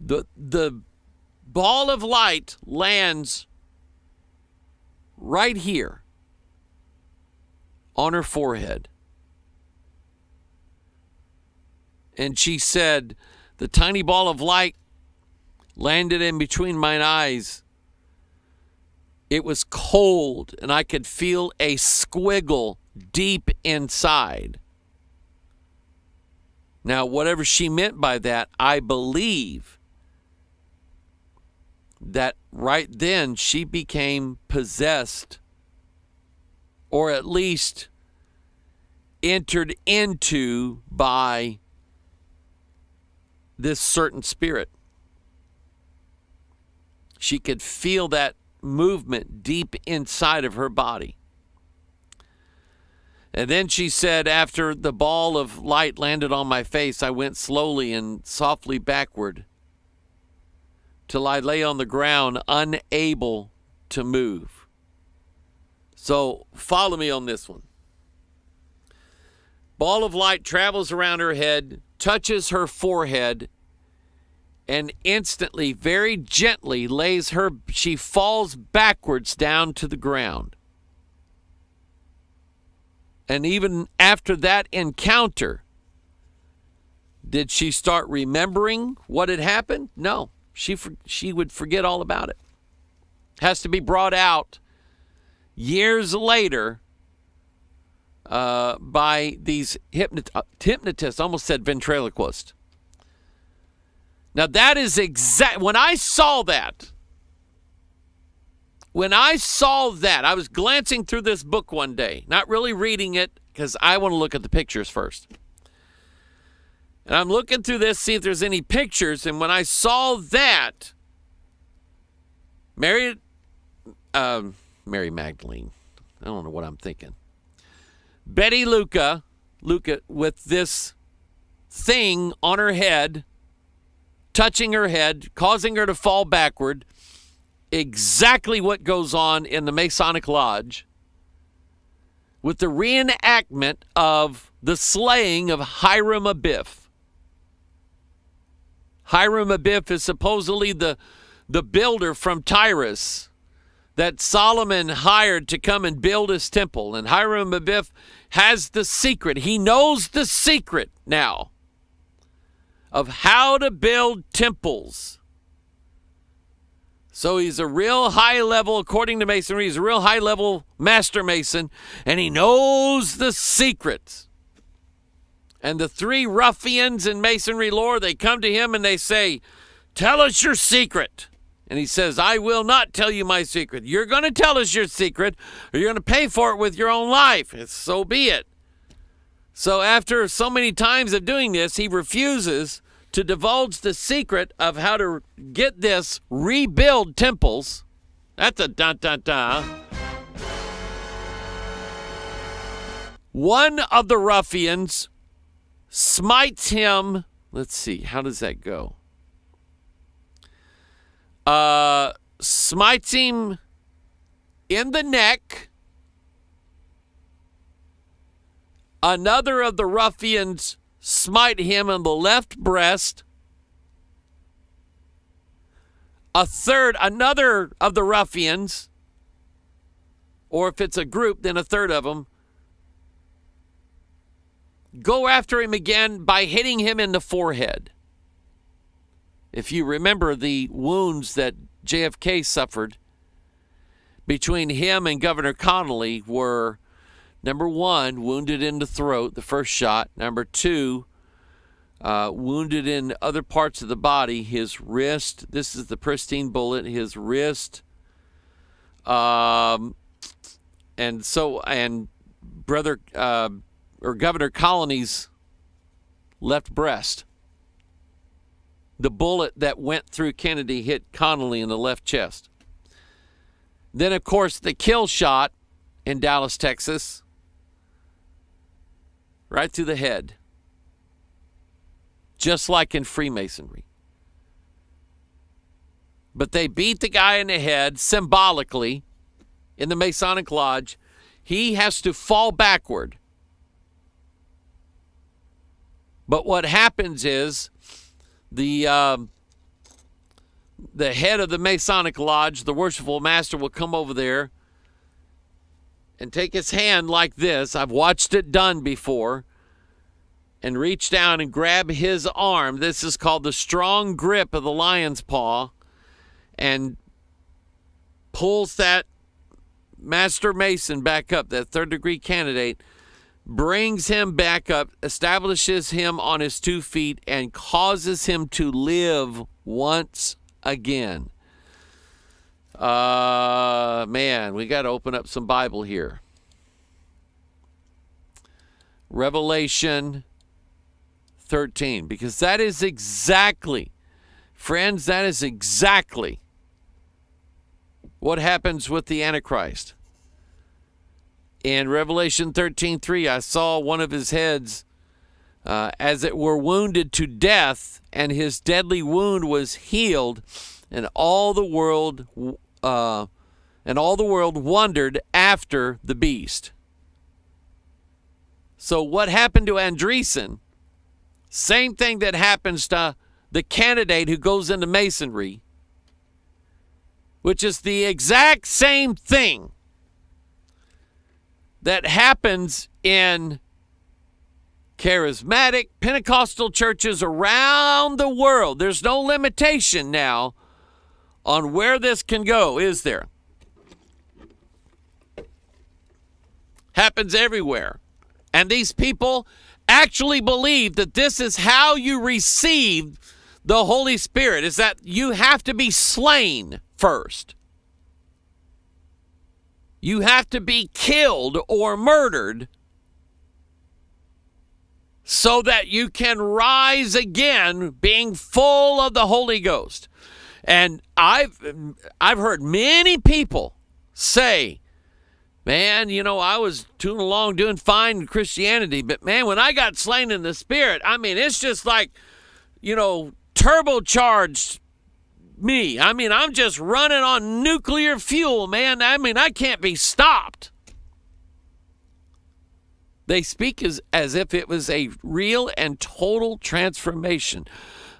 the the ball of light lands right here on her forehead. And she said, The tiny ball of light landed in between mine eyes. It was cold, and I could feel a squiggle deep inside. Now, whatever she meant by that, I believe that right then she became possessed or at least entered into by this certain spirit. She could feel that movement deep inside of her body. And then she said, after the ball of light landed on my face, I went slowly and softly backward till I lay on the ground, unable to move. So follow me on this one. Ball of light travels around her head, touches her forehead, and instantly, very gently, lays her, she falls backwards down to the ground. And even after that encounter, did she start remembering what had happened? No she she would forget all about it. Has to be brought out years later uh, by these hypnot- hypnotists. Almost said ventriloquist. Now that is exact. When I saw that, when I saw that, I was glancing through this book one day, not really reading it because I want to look at the pictures first. And I'm looking through this, see if there's any pictures. And when I saw that, Mary, um, Mary Magdalene, I don't know what I'm thinking. Betty Luca, Luca with this thing on her head, touching her head, causing her to fall backward. Exactly what goes on in the Masonic Lodge with the reenactment of the slaying of Hiram Abiff. Hiram Abiff is supposedly the, the builder from Tyrus that Solomon hired to come and build his temple. And Hiram Abiff has the secret. He knows the secret now of how to build temples. So he's a real high level, according to Masonry, he's a real high level master mason, and he knows the secrets. And the three ruffians in masonry lore, they come to him and they say, Tell us your secret. And he says, I will not tell you my secret. You're going to tell us your secret, or you're going to pay for it with your own life. So be it. So, after so many times of doing this, he refuses to divulge the secret of how to get this rebuild temples. That's a da da da. One of the ruffians smites him. Let's see, how does that go? Uh, smites him in the neck. Another of the ruffians smite him in the left breast. A third, another of the ruffians, or if it's a group, then a third of them, go after him again by hitting him in the forehead. If you remember the wounds that JFK suffered between him and Governor Connally were number one, wounded in the throat, the first shot. Number two, uh, wounded in other parts of the body, his wrist. This is the pristine bullet, his wrist. Um, and so, and brother, uh, or Governor Connally's left breast. The bullet that went through Kennedy hit Connally in the left chest. Then, of course, the kill shot in Dallas, Texas, right through the head, just like in Freemasonry. But they beat the guy in the head symbolically in the Masonic Lodge. He has to fall backward But what happens is the um, the head of the Masonic Lodge, the worshipful master, will come over there and take his hand like this. I've watched it done before. And reach down and grab his arm. This is called the strong grip of the lion's paw. And pulls that master mason back up, that third degree candidate brings him back up, establishes him on his two feet, and causes him to live once again. Uh, man, we got to open up some Bible here. Revelation 13, because that is exactly, friends, that is exactly what happens with the Antichrist in Revelation 13 3, I saw one of his heads uh, as it were wounded to death, and his deadly wound was healed, and all the world uh, and all the world wondered after the beast. So what happened to Andreasson? Same thing that happens to the candidate who goes into masonry, which is the exact same thing that happens in charismatic Pentecostal churches around the world. There's no limitation now on where this can go, is there? Happens everywhere. And these people actually believe that this is how you receive the Holy Spirit, is that you have to be slain first. You have to be killed or murdered so that you can rise again being full of the Holy Ghost. And I've I've heard many people say, "Man, you know, I was tooling along doing fine in Christianity, but man, when I got slain in the spirit, I mean, it's just like, you know, turbocharged me. I mean, I'm just running on nuclear fuel, man. I mean, I can't be stopped." They speak as, as if it was a real and total transformation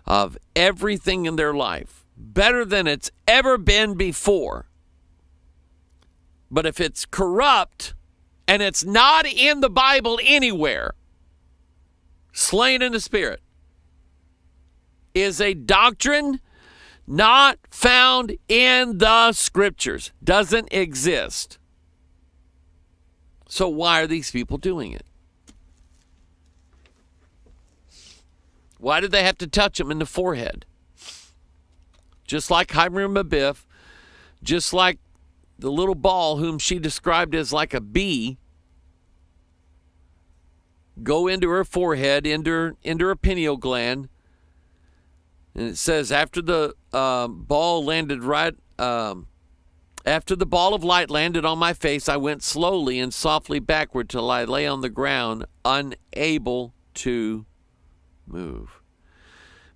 of everything in their life, better than it's ever been before. But if it's corrupt and it's not in the Bible anywhere, slain in the Spirit is a doctrine not found in the Scriptures, doesn't exist. So why are these people doing it? Why did they have to touch him in the forehead? Just like Hiram Abiff, just like the little ball whom she described as like a bee, go into her forehead, into her, into her pineal gland. And it says after the um, ball landed right um, after the ball of light landed on my face, I went slowly and softly backward till I lay on the ground, unable to move.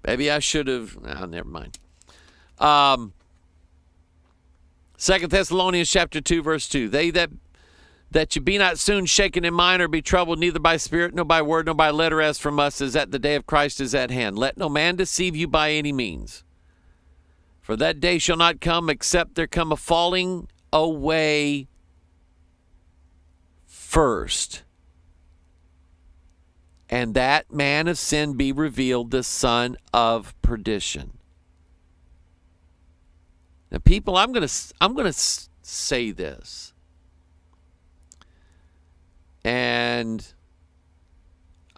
Maybe I should have. Oh, never mind. Um, Second Thessalonians chapter two, verse two. They that that you be not soon shaken in mind or be troubled neither by spirit, nor by word, nor by letter as from us, as that the day of Christ is at hand. Let no man deceive you by any means. For that day shall not come except there come a falling away first. And that man of sin be revealed, the son of perdition. Now, people, I'm going to I'm going to say this, and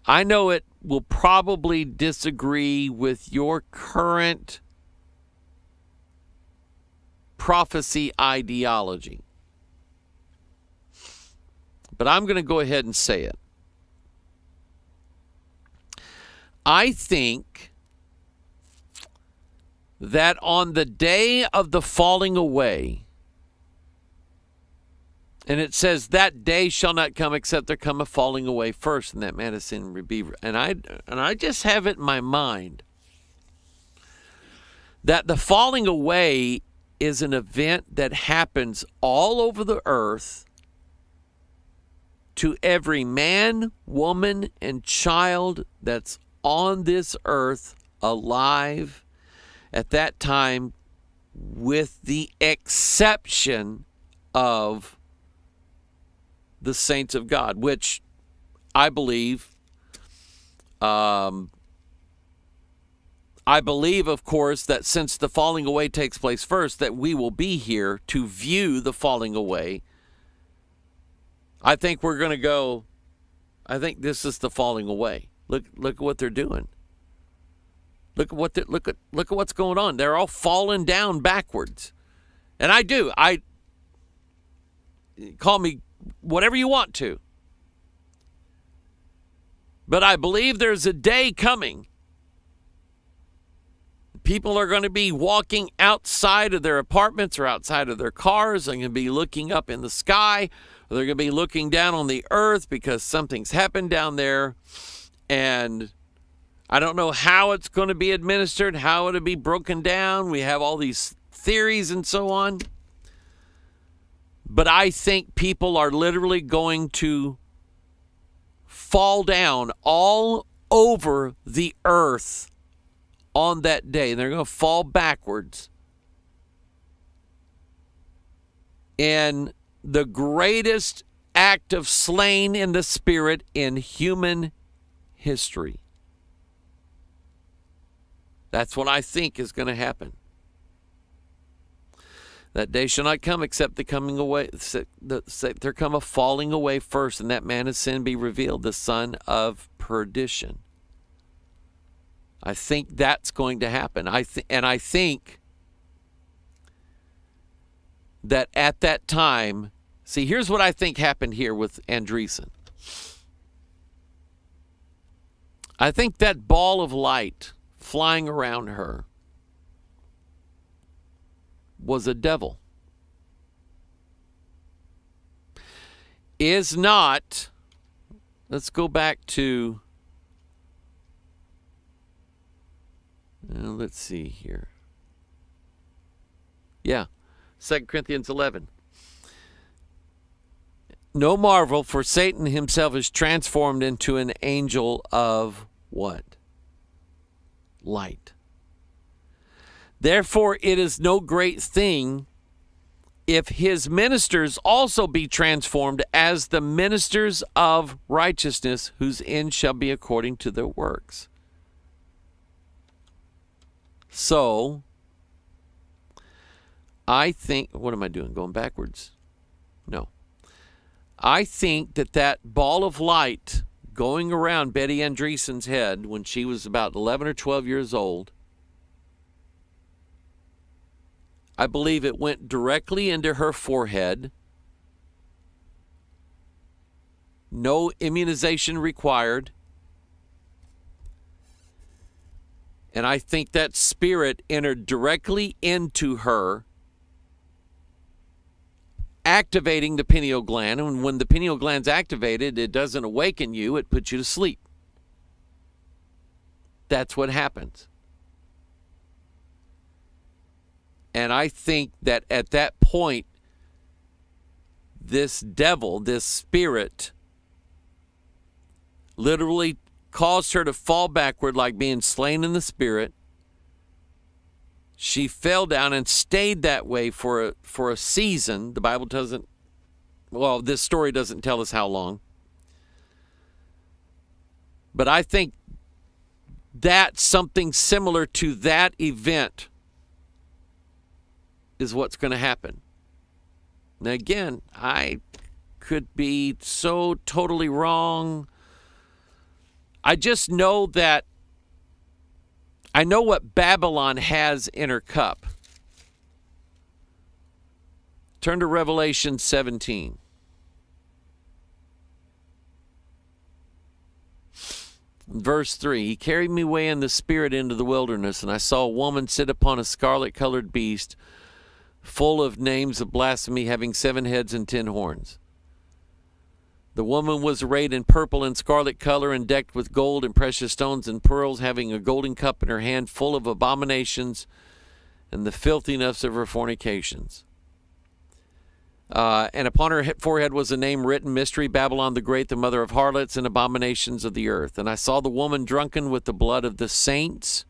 I know it will probably disagree with your current prophecy ideology. But I'm going to go ahead and say it. I think that on the day of the falling away, and it says that day shall not come except there come a falling away first, and that is sin be. And I and I just have it in my mind that the falling away is an event that happens all over the earth to every man, woman, and child that's on this earth alive at that time, with the exception of the saints of God, which I believe um, I believe, of course, that since the falling away takes place first, that we will be here to view the falling away. I think we're going to go. I think this is the falling away. Look, look at what they're doing. Look at what look at look at what's going on. They're all falling down backwards, and I do. I call me whatever you want to, but I believe there's a day coming people are going to be walking outside of their apartments or outside of their cars. They're going to be looking up in the sky. They're going to be looking down on the earth because something's happened down there. And I don't know how it's going to be administered, how it'll be broken down. We have all these theories and so on. But I think people are literally going to fall down all over the earth on that day. They're going to fall backwards. In the greatest act of slain in the spirit in human history. That's what I think is going to happen. That day shall not come except the coming away. There come a falling away first, and that man of sin be revealed, the son of perdition. I think that's going to happen. I and I think that at that time, see, here's what I think happened here with Andreasson. I think that ball of light flying around her was a devil. Is not, let's go back to, uh, let's see here. Yeah, 2 Corinthians 11. No marvel, for Satan himself is transformed into an angel of what? Light. Therefore, it is no great thing if his ministers also be transformed as the ministers of righteousness, whose end shall be according to their works. So, I think, what am I doing? Going backwards? No. I think that that ball of light going around Betty Andreasson's head when she was about 11 or 12 years old, I believe it went directly into her forehead. No immunization required. And I think that spirit entered directly into her activating the pineal gland. And when the pineal gland's activated, it doesn't awaken you, it puts you to sleep. That's what happens. And I think that at that point, this devil, this spirit, literally caused her to fall backward like being slain in the spirit she fell down and stayed that way for a, for a season. The Bible doesn't, well, this story doesn't tell us how long. But I think that something similar to that event is what's going to happen. Now, again, I could be so totally wrong. I just know that I know what Babylon has in her cup. Turn to Revelation 17. Verse 3 He carried me away in the spirit into the wilderness, and I saw a woman sit upon a scarlet colored beast, full of names of blasphemy, having seven heads and ten horns. The woman was arrayed in purple and scarlet color and decked with gold and precious stones and pearls, having a golden cup in her hand full of abominations and the filthiness of her fornications. Uh, and upon her forehead was a name written Mystery Babylon the Great, the mother of harlots and abominations of the earth. And I saw the woman drunken with the blood of the saints.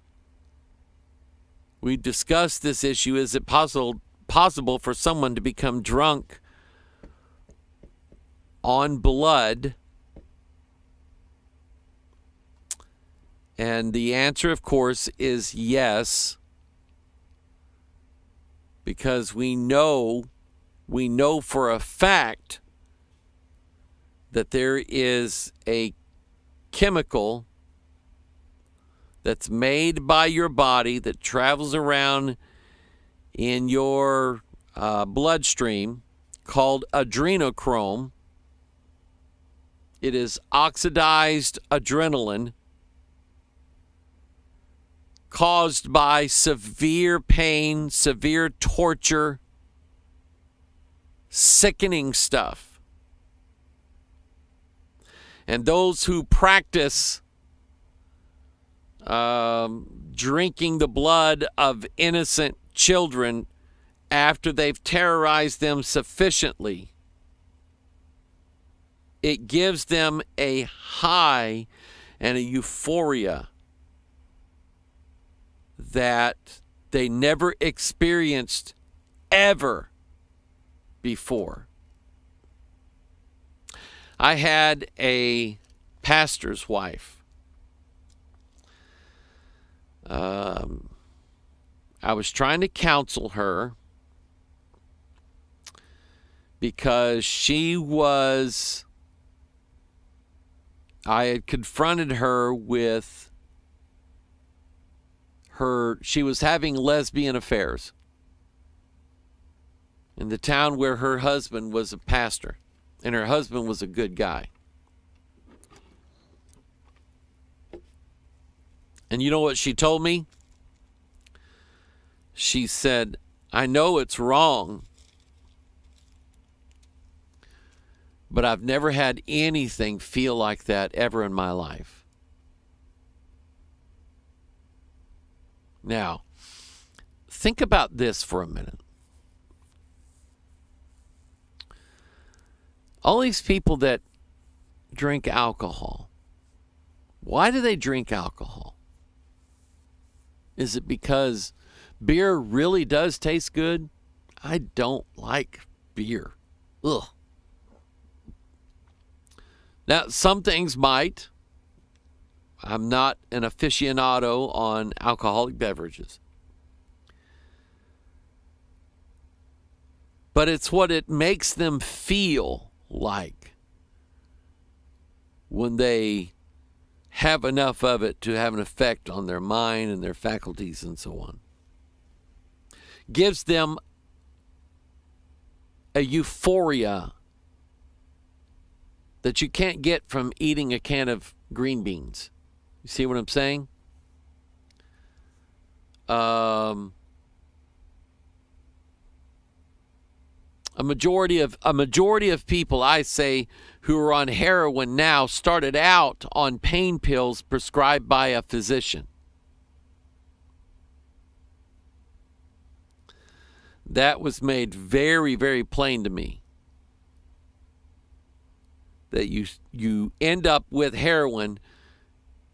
We discussed this issue. Is it possible, possible for someone to become drunk on blood? And the answer, of course, is yes, because we know, we know for a fact that there is a chemical that's made by your body that travels around in your uh, bloodstream called adrenochrome it is oxidized adrenaline caused by severe pain, severe torture, sickening stuff. And those who practice um, drinking the blood of innocent children after they've terrorized them sufficiently it gives them a high and a euphoria that they never experienced ever before. I had a pastor's wife. Um, I was trying to counsel her because she was I had confronted her with her, she was having lesbian affairs in the town where her husband was a pastor, and her husband was a good guy. And you know what she told me? She said, I know it's wrong, but I've never had anything feel like that ever in my life. Now, think about this for a minute. All these people that drink alcohol, why do they drink alcohol? Is it because beer really does taste good? I don't like beer. Ugh. Now, some things might. I'm not an aficionado on alcoholic beverages. But it's what it makes them feel like when they have enough of it to have an effect on their mind and their faculties and so on. Gives them a euphoria that you can't get from eating a can of green beans. You see what I'm saying? Um, a majority of a majority of people I say who are on heroin now started out on pain pills prescribed by a physician. That was made very very plain to me that you you end up with heroin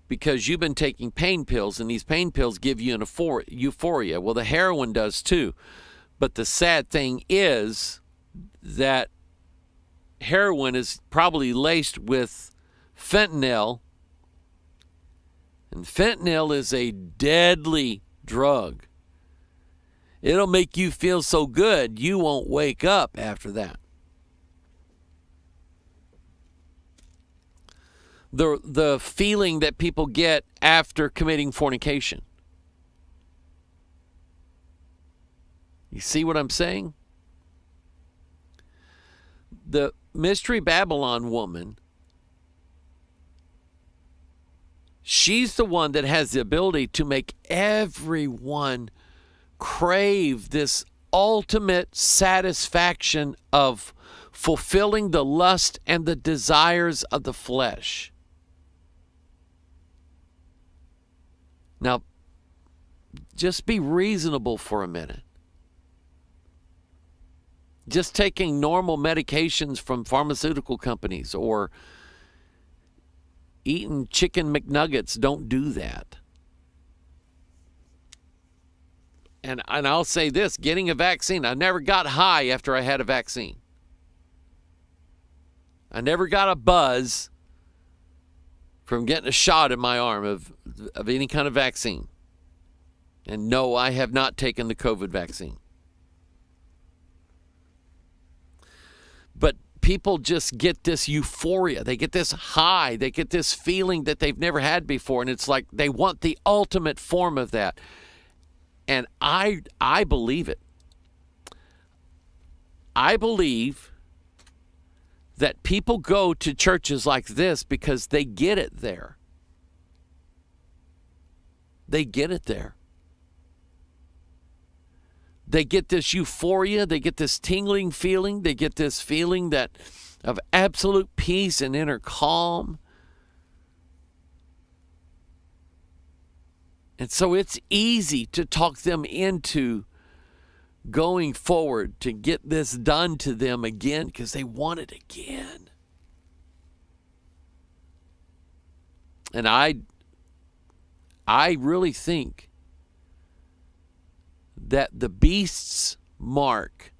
because you've been taking pain pills and these pain pills give you an euphoria. Well, the heroin does too. But the sad thing is that heroin is probably laced with fentanyl. And fentanyl is a deadly drug. It'll make you feel so good, you won't wake up after that. The the feeling that people get after committing fornication. You see what I'm saying? The Mystery Babylon woman, she's the one that has the ability to make everyone crave this ultimate satisfaction of fulfilling the lust and the desires of the flesh. Now, just be reasonable for a minute. Just taking normal medications from pharmaceutical companies or eating chicken McNuggets don't do that. And, and I'll say this getting a vaccine, I never got high after I had a vaccine. I never got a buzz from getting a shot in my arm of, of any kind of vaccine. And no, I have not taken the COVID vaccine. But people just get this euphoria. They get this high. They get this feeling that they've never had before. And it's like they want the ultimate form of that. And I, I believe it. I believe that people go to churches like this because they get it there. They get it there. They get this euphoria, they get this tingling feeling, they get this feeling that of absolute peace and inner calm. And so it's easy to talk them into going forward to get this done to them again because they want it again. And I I really think that the beast's mark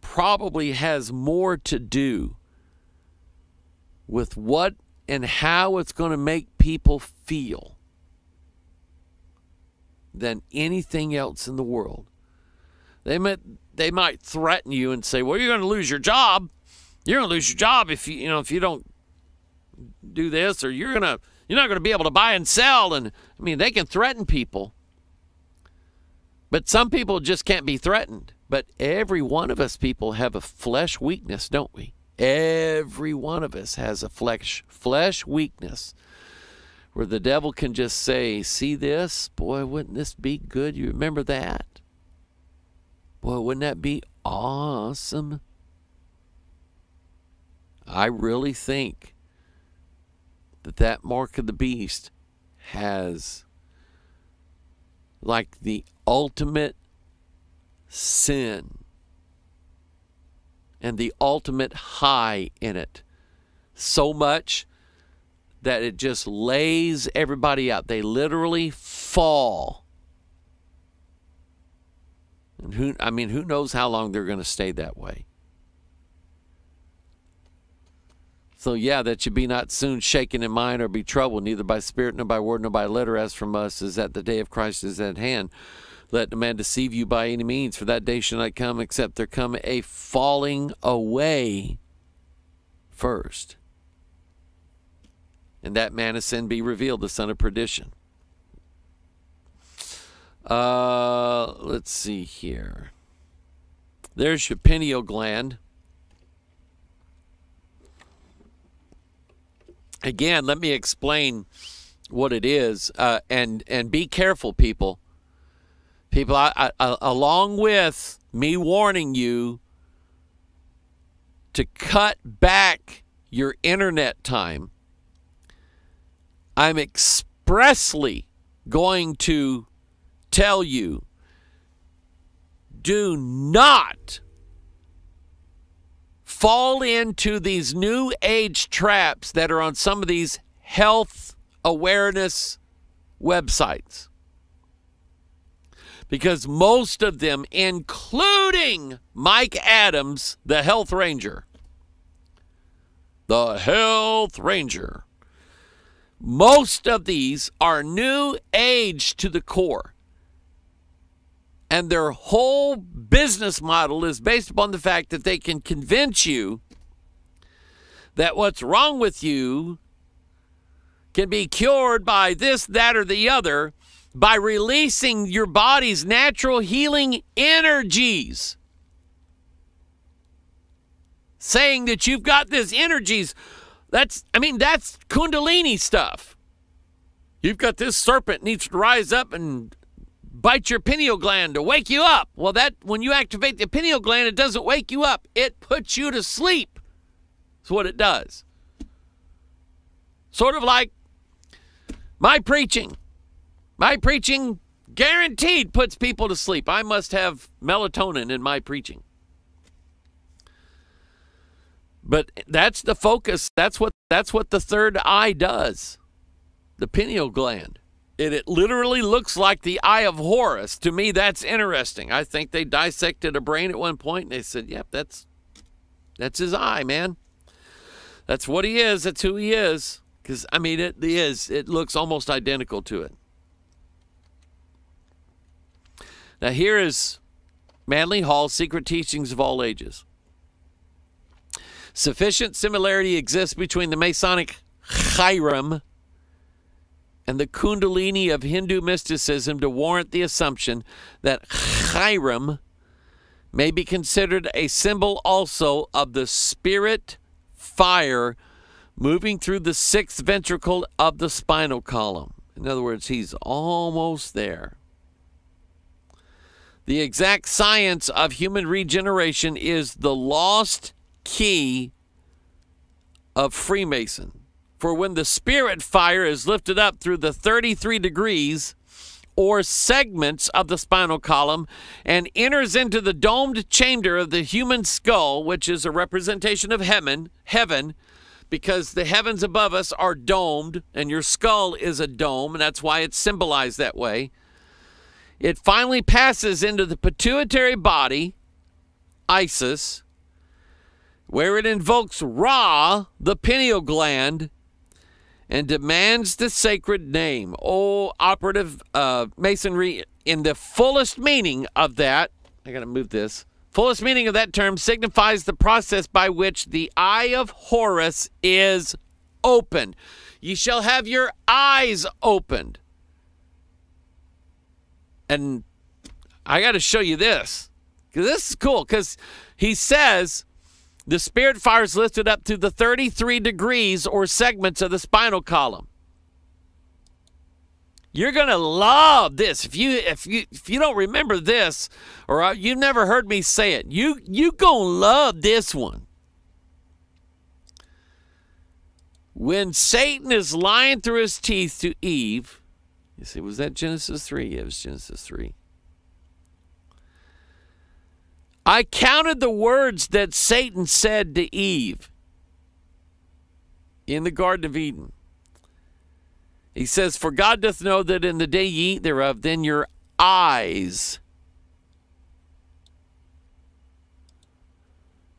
probably has more to do with what and how it's going to make people feel than anything else in the world. They might they might threaten you and say, "Well, you're going to lose your job. You're going to lose your job if you you know if you don't do this, or you're gonna you're not going to be able to buy and sell." And I mean, they can threaten people, but some people just can't be threatened. But every one of us people have a flesh weakness, don't we? Every one of us has a flesh flesh weakness where the devil can just say, See this? Boy, wouldn't this be good? You remember that? Boy, wouldn't that be awesome? I really think that that mark of the beast has like the ultimate sin and the ultimate high in it so much that it just lays everybody out. They literally fall. And who I mean, who knows how long they're going to stay that way. So yeah, that you be not soon shaken in mind or be troubled, neither by spirit nor by word nor by letter, as from us, is that the day of Christ is at hand. Let no man deceive you by any means, for that day shall not come except there come a falling away first. And that man of sin be revealed, the son of perdition. Uh, let's see here. There's your pineal gland. Again, let me explain what it is, uh, and and be careful, people. People, I, I, along with me warning you to cut back your internet time, I'm expressly going to tell you do not fall into these new age traps that are on some of these health awareness websites. Because most of them, including Mike Adams, the health ranger, the health ranger, most of these are new age to the core. And their whole business model is based upon the fact that they can convince you that what's wrong with you can be cured by this, that, or the other by releasing your body's natural healing energies. Saying that you've got this energies, that's, I mean, that's Kundalini stuff. You've got this serpent needs to rise up and bite your pineal gland to wake you up. Well, that when you activate the pineal gland, it doesn't wake you up. It puts you to sleep. That's what it does. Sort of like my preaching. My preaching guaranteed puts people to sleep. I must have melatonin in my preaching. But that's the focus. That's what that's what the third eye does. The pineal gland. And it literally looks like the eye of Horus. To me, that's interesting. I think they dissected a brain at one point and they said, "Yep, that's that's his eye, man. That's what he is. That's who he is." Because I mean, it is. It looks almost identical to it. Now, here is Manly Hall's Secret Teachings of All Ages. Sufficient similarity exists between the Masonic Hiram and the Kundalini of Hindu mysticism to warrant the assumption that Hiram may be considered a symbol also of the spirit fire moving through the sixth ventricle of the spinal column. In other words, he's almost there. The exact science of human regeneration is the lost key of Freemason. For when the spirit fire is lifted up through the 33 degrees or segments of the spinal column and enters into the domed chamber of the human skull, which is a representation of heaven, heaven, because the heavens above us are domed and your skull is a dome, and that's why it's symbolized that way. It finally passes into the pituitary body, Isis, where it invokes Ra, the pineal gland, and demands the sacred name. Oh, operative uh, masonry, in the fullest meaning of that, I got to move this. Fullest meaning of that term signifies the process by which the eye of Horus is opened. Ye shall have your eyes opened. And I got to show you this because this is cool because he says the spirit fire is lifted up to the 33 degrees or segments of the spinal column. You're gonna love this. If you if you if you don't remember this, or you've never heard me say it, you you gonna love this one. When Satan is lying through his teeth to Eve, you see, was that Genesis three? Yeah, it was Genesis three. I counted the words that Satan said to Eve in the Garden of Eden. He says, For God doth know that in the day ye eat thereof, then your eyes.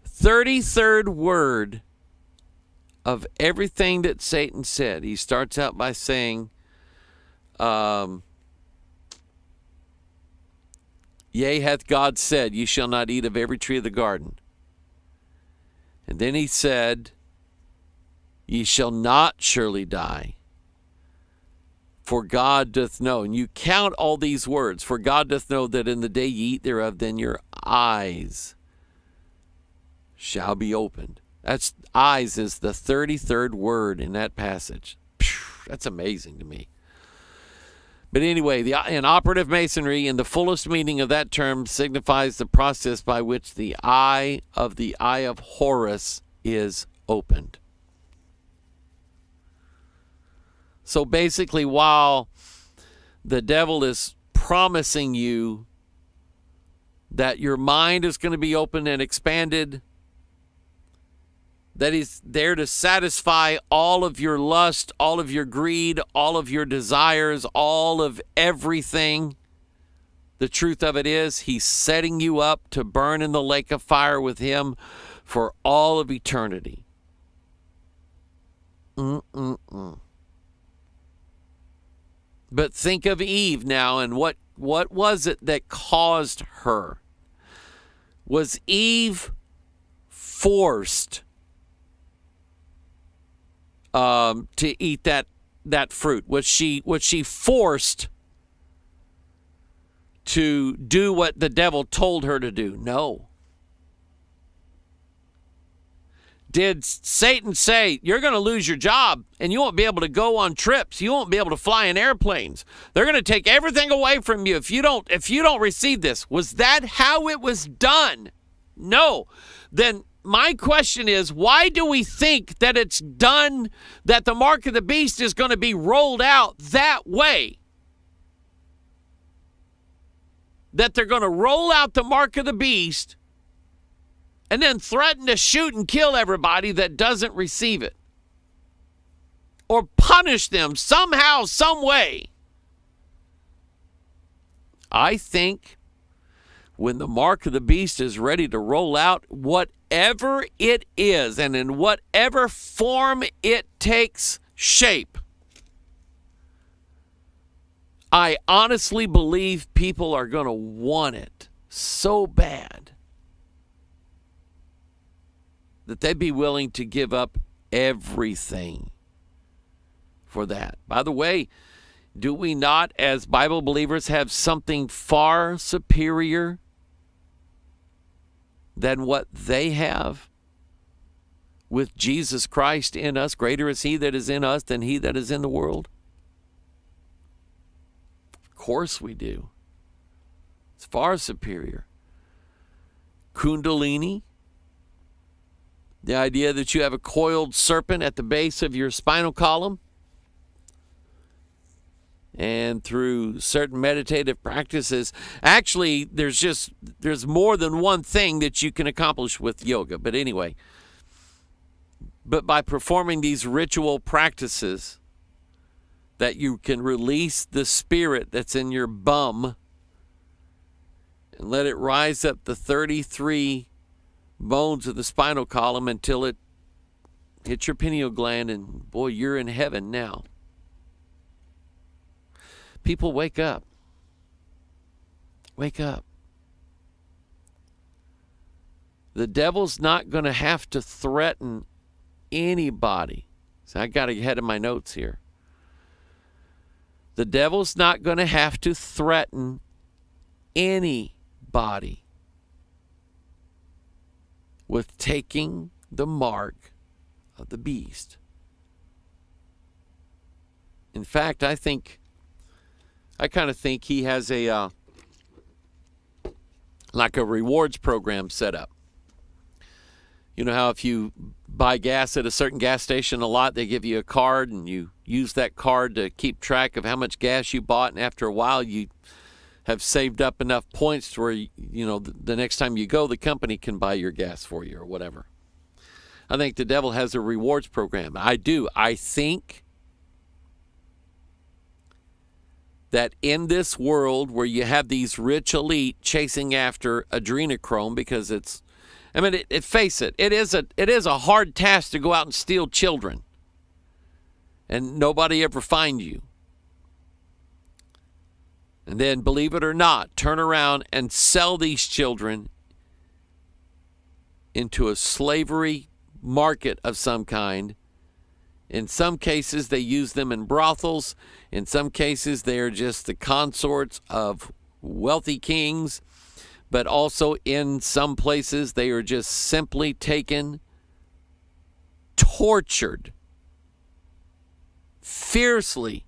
33rd word of everything that Satan said. He starts out by saying, um, Yea, hath God said, Ye shall not eat of every tree of the garden. And then he said, Ye shall not surely die. For God doth know. And you count all these words. For God doth know that in the day ye eat thereof, then your eyes shall be opened. That's eyes is the 33rd word in that passage. That's amazing to me. But anyway, the, in operative masonry, in the fullest meaning of that term, signifies the process by which the eye of the eye of Horus is opened. So basically, while the devil is promising you that your mind is going to be open and expanded, that he's there to satisfy all of your lust, all of your greed, all of your desires, all of everything. The truth of it is, he's setting you up to burn in the lake of fire with him for all of eternity. Mm-mm-mm. But think of Eve now and what what was it that caused her? Was Eve forced um, to eat that that fruit? Was she was she forced to do what the devil told her to do? No. Did Satan say, You're going to lose your job and you won't be able to go on trips? You won't be able to fly in airplanes. They're going to take everything away from you if you don't if you don't receive this. Was that how it was done? No. Then my question is why do we think that it's done that the mark of the beast is going to be rolled out that way? That they're going to roll out the mark of the beast and then threaten to shoot and kill everybody that doesn't receive it or punish them somehow, some way. I think when the mark of the beast is ready to roll out, whatever it is and in whatever form it takes shape, I honestly believe people are going to want it so bad that they'd be willing to give up everything for that. By the way, do we not, as Bible believers, have something far superior than what they have? With Jesus Christ in us, greater is He that is in us than He that is in the world? Of course we do. It's far superior. Kundalini, the idea that you have a coiled serpent at the base of your spinal column. And through certain meditative practices, actually, there's just there's more than one thing that you can accomplish with yoga. But anyway, but by performing these ritual practices, that you can release the spirit that's in your bum and let it rise up the 33 bones of the spinal column until it hits your pineal gland, and boy, you're in heaven now. People, wake up. Wake up. The devil's not going to have to threaten anybody. So I got ahead of my notes here. The devil's not going to have to threaten anybody with taking the mark of the beast. In fact, I think I kind of think he has a uh, like a rewards program set up. You know how if you buy gas at a certain gas station a lot, they give you a card and you use that card to keep track of how much gas you bought, and after a while you have saved up enough points to where you know the next time you go, the company can buy your gas for you or whatever. I think the devil has a rewards program. I do. I think that in this world where you have these rich elite chasing after adrenochrome because it's I mean it, it, face it it is a it is a hard task to go out and steal children. And nobody ever find you. And then believe it or not turn around and sell these children into a slavery market of some kind in some cases, they use them in brothels. In some cases, they are just the consorts of wealthy kings. But also, in some places, they are just simply taken, tortured, fiercely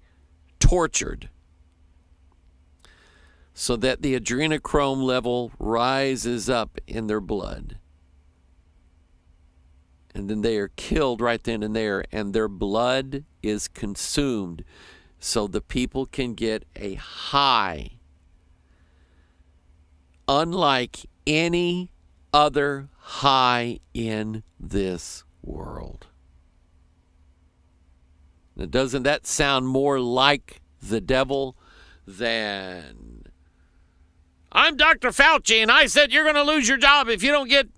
tortured, so that the adrenochrome level rises up in their blood and then they are killed right then and there, and their blood is consumed so the people can get a high, unlike any other high in this world. Now, doesn't that sound more like the devil than I'm Dr. Fauci and I said you're going to lose your job if you don't get.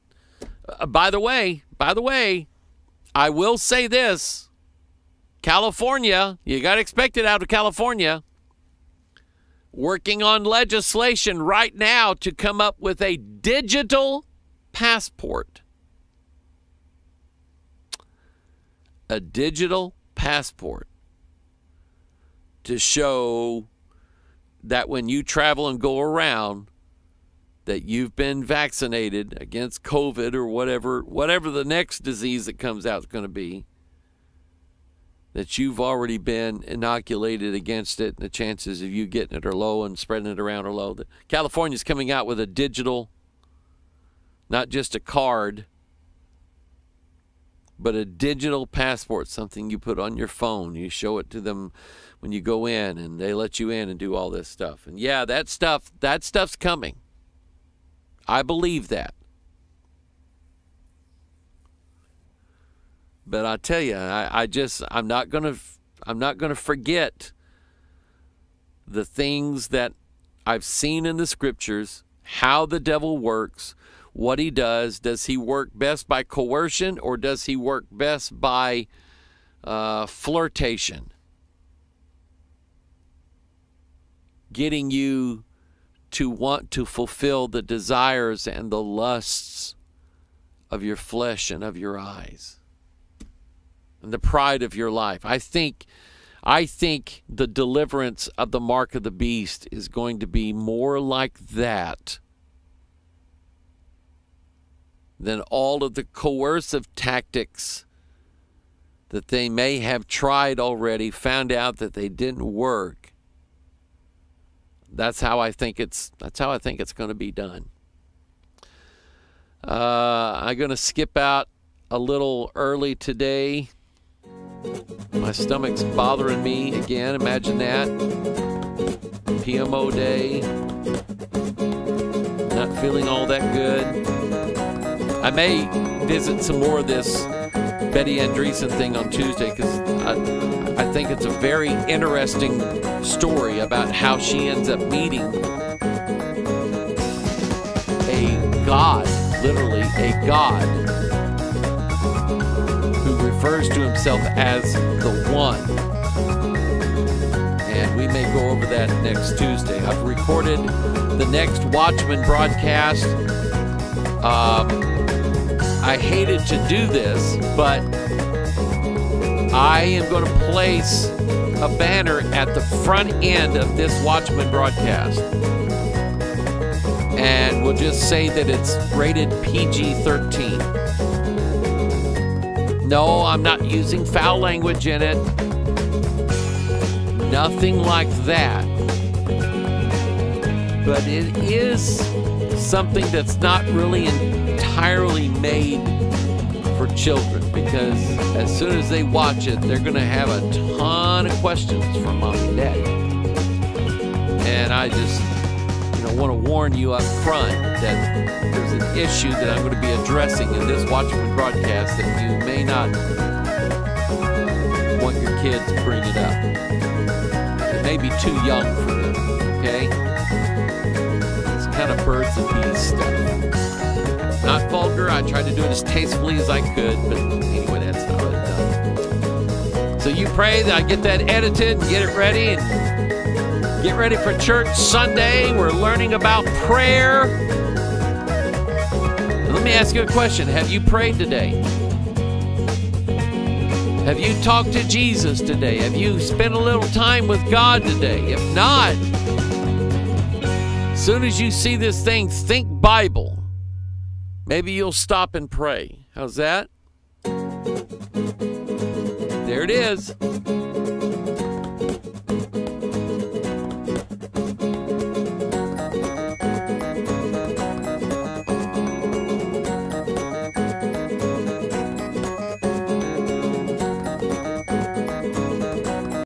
Uh, by the way, by the way, I will say this California, you got to expect it out of California, working on legislation right now to come up with a digital passport. A digital passport to show that when you travel and go around, that you've been vaccinated against COVID or whatever, whatever the next disease that comes out is going to be, that you've already been inoculated against it, and the chances of you getting it are low and spreading it around are low. California's coming out with a digital, not just a card, but a digital passport, something you put on your phone. You show it to them when you go in, and they let you in and do all this stuff. And yeah, that stuff, that stuff's coming. I believe that. But I tell you, I, I just I'm not gonna I'm not gonna forget the things that I've seen in the scriptures, how the devil works, what he does. Does he work best by coercion or does he work best by uh, flirtation? Getting you to want to fulfill the desires and the lusts of your flesh and of your eyes and the pride of your life. I think I think the deliverance of the mark of the beast is going to be more like that than all of the coercive tactics that they may have tried already, found out that they didn't work, that's how I think it's that's how I think it's going to be done. Uh, I'm going to skip out a little early today. My stomach's bothering me again. Imagine that. PMO day. Not feeling all that good. I may visit some more of this Betty Andreasson thing on Tuesday because I, I think it's a very interesting story about how she ends up meeting a god, literally a god, who refers to himself as the One. And we may go over that next Tuesday. I've recorded the next Watchman broadcast. Um, I hated to do this, but I am going to place a banner at the front end of this Watchman broadcast. And we'll just say that it's rated PG 13. No, I'm not using foul language in it. Nothing like that. but it is something that's not really entirely made for children because as soon as they watch it, they're going to have a ton of questions for mom and dad. And I just, you know, want to warn you up front that there's an issue that I'm going to be addressing in this Watchman broadcast that you may not want your kids to bring it up. It may be too young for them, okay? It's kind of birds and bees stuff. Not vulgar. I tried to do it as tastefully as I could, but anyway, that's how it's done. So you pray that I get that edited and get it ready and get ready for church Sunday. We're learning about prayer. Let me ask you a question. Have you prayed today? Have you talked to Jesus today? Have you spent a little time with God today? If not, as soon as you see this thing, think Bible. Maybe you'll stop and pray. How's that? There it is.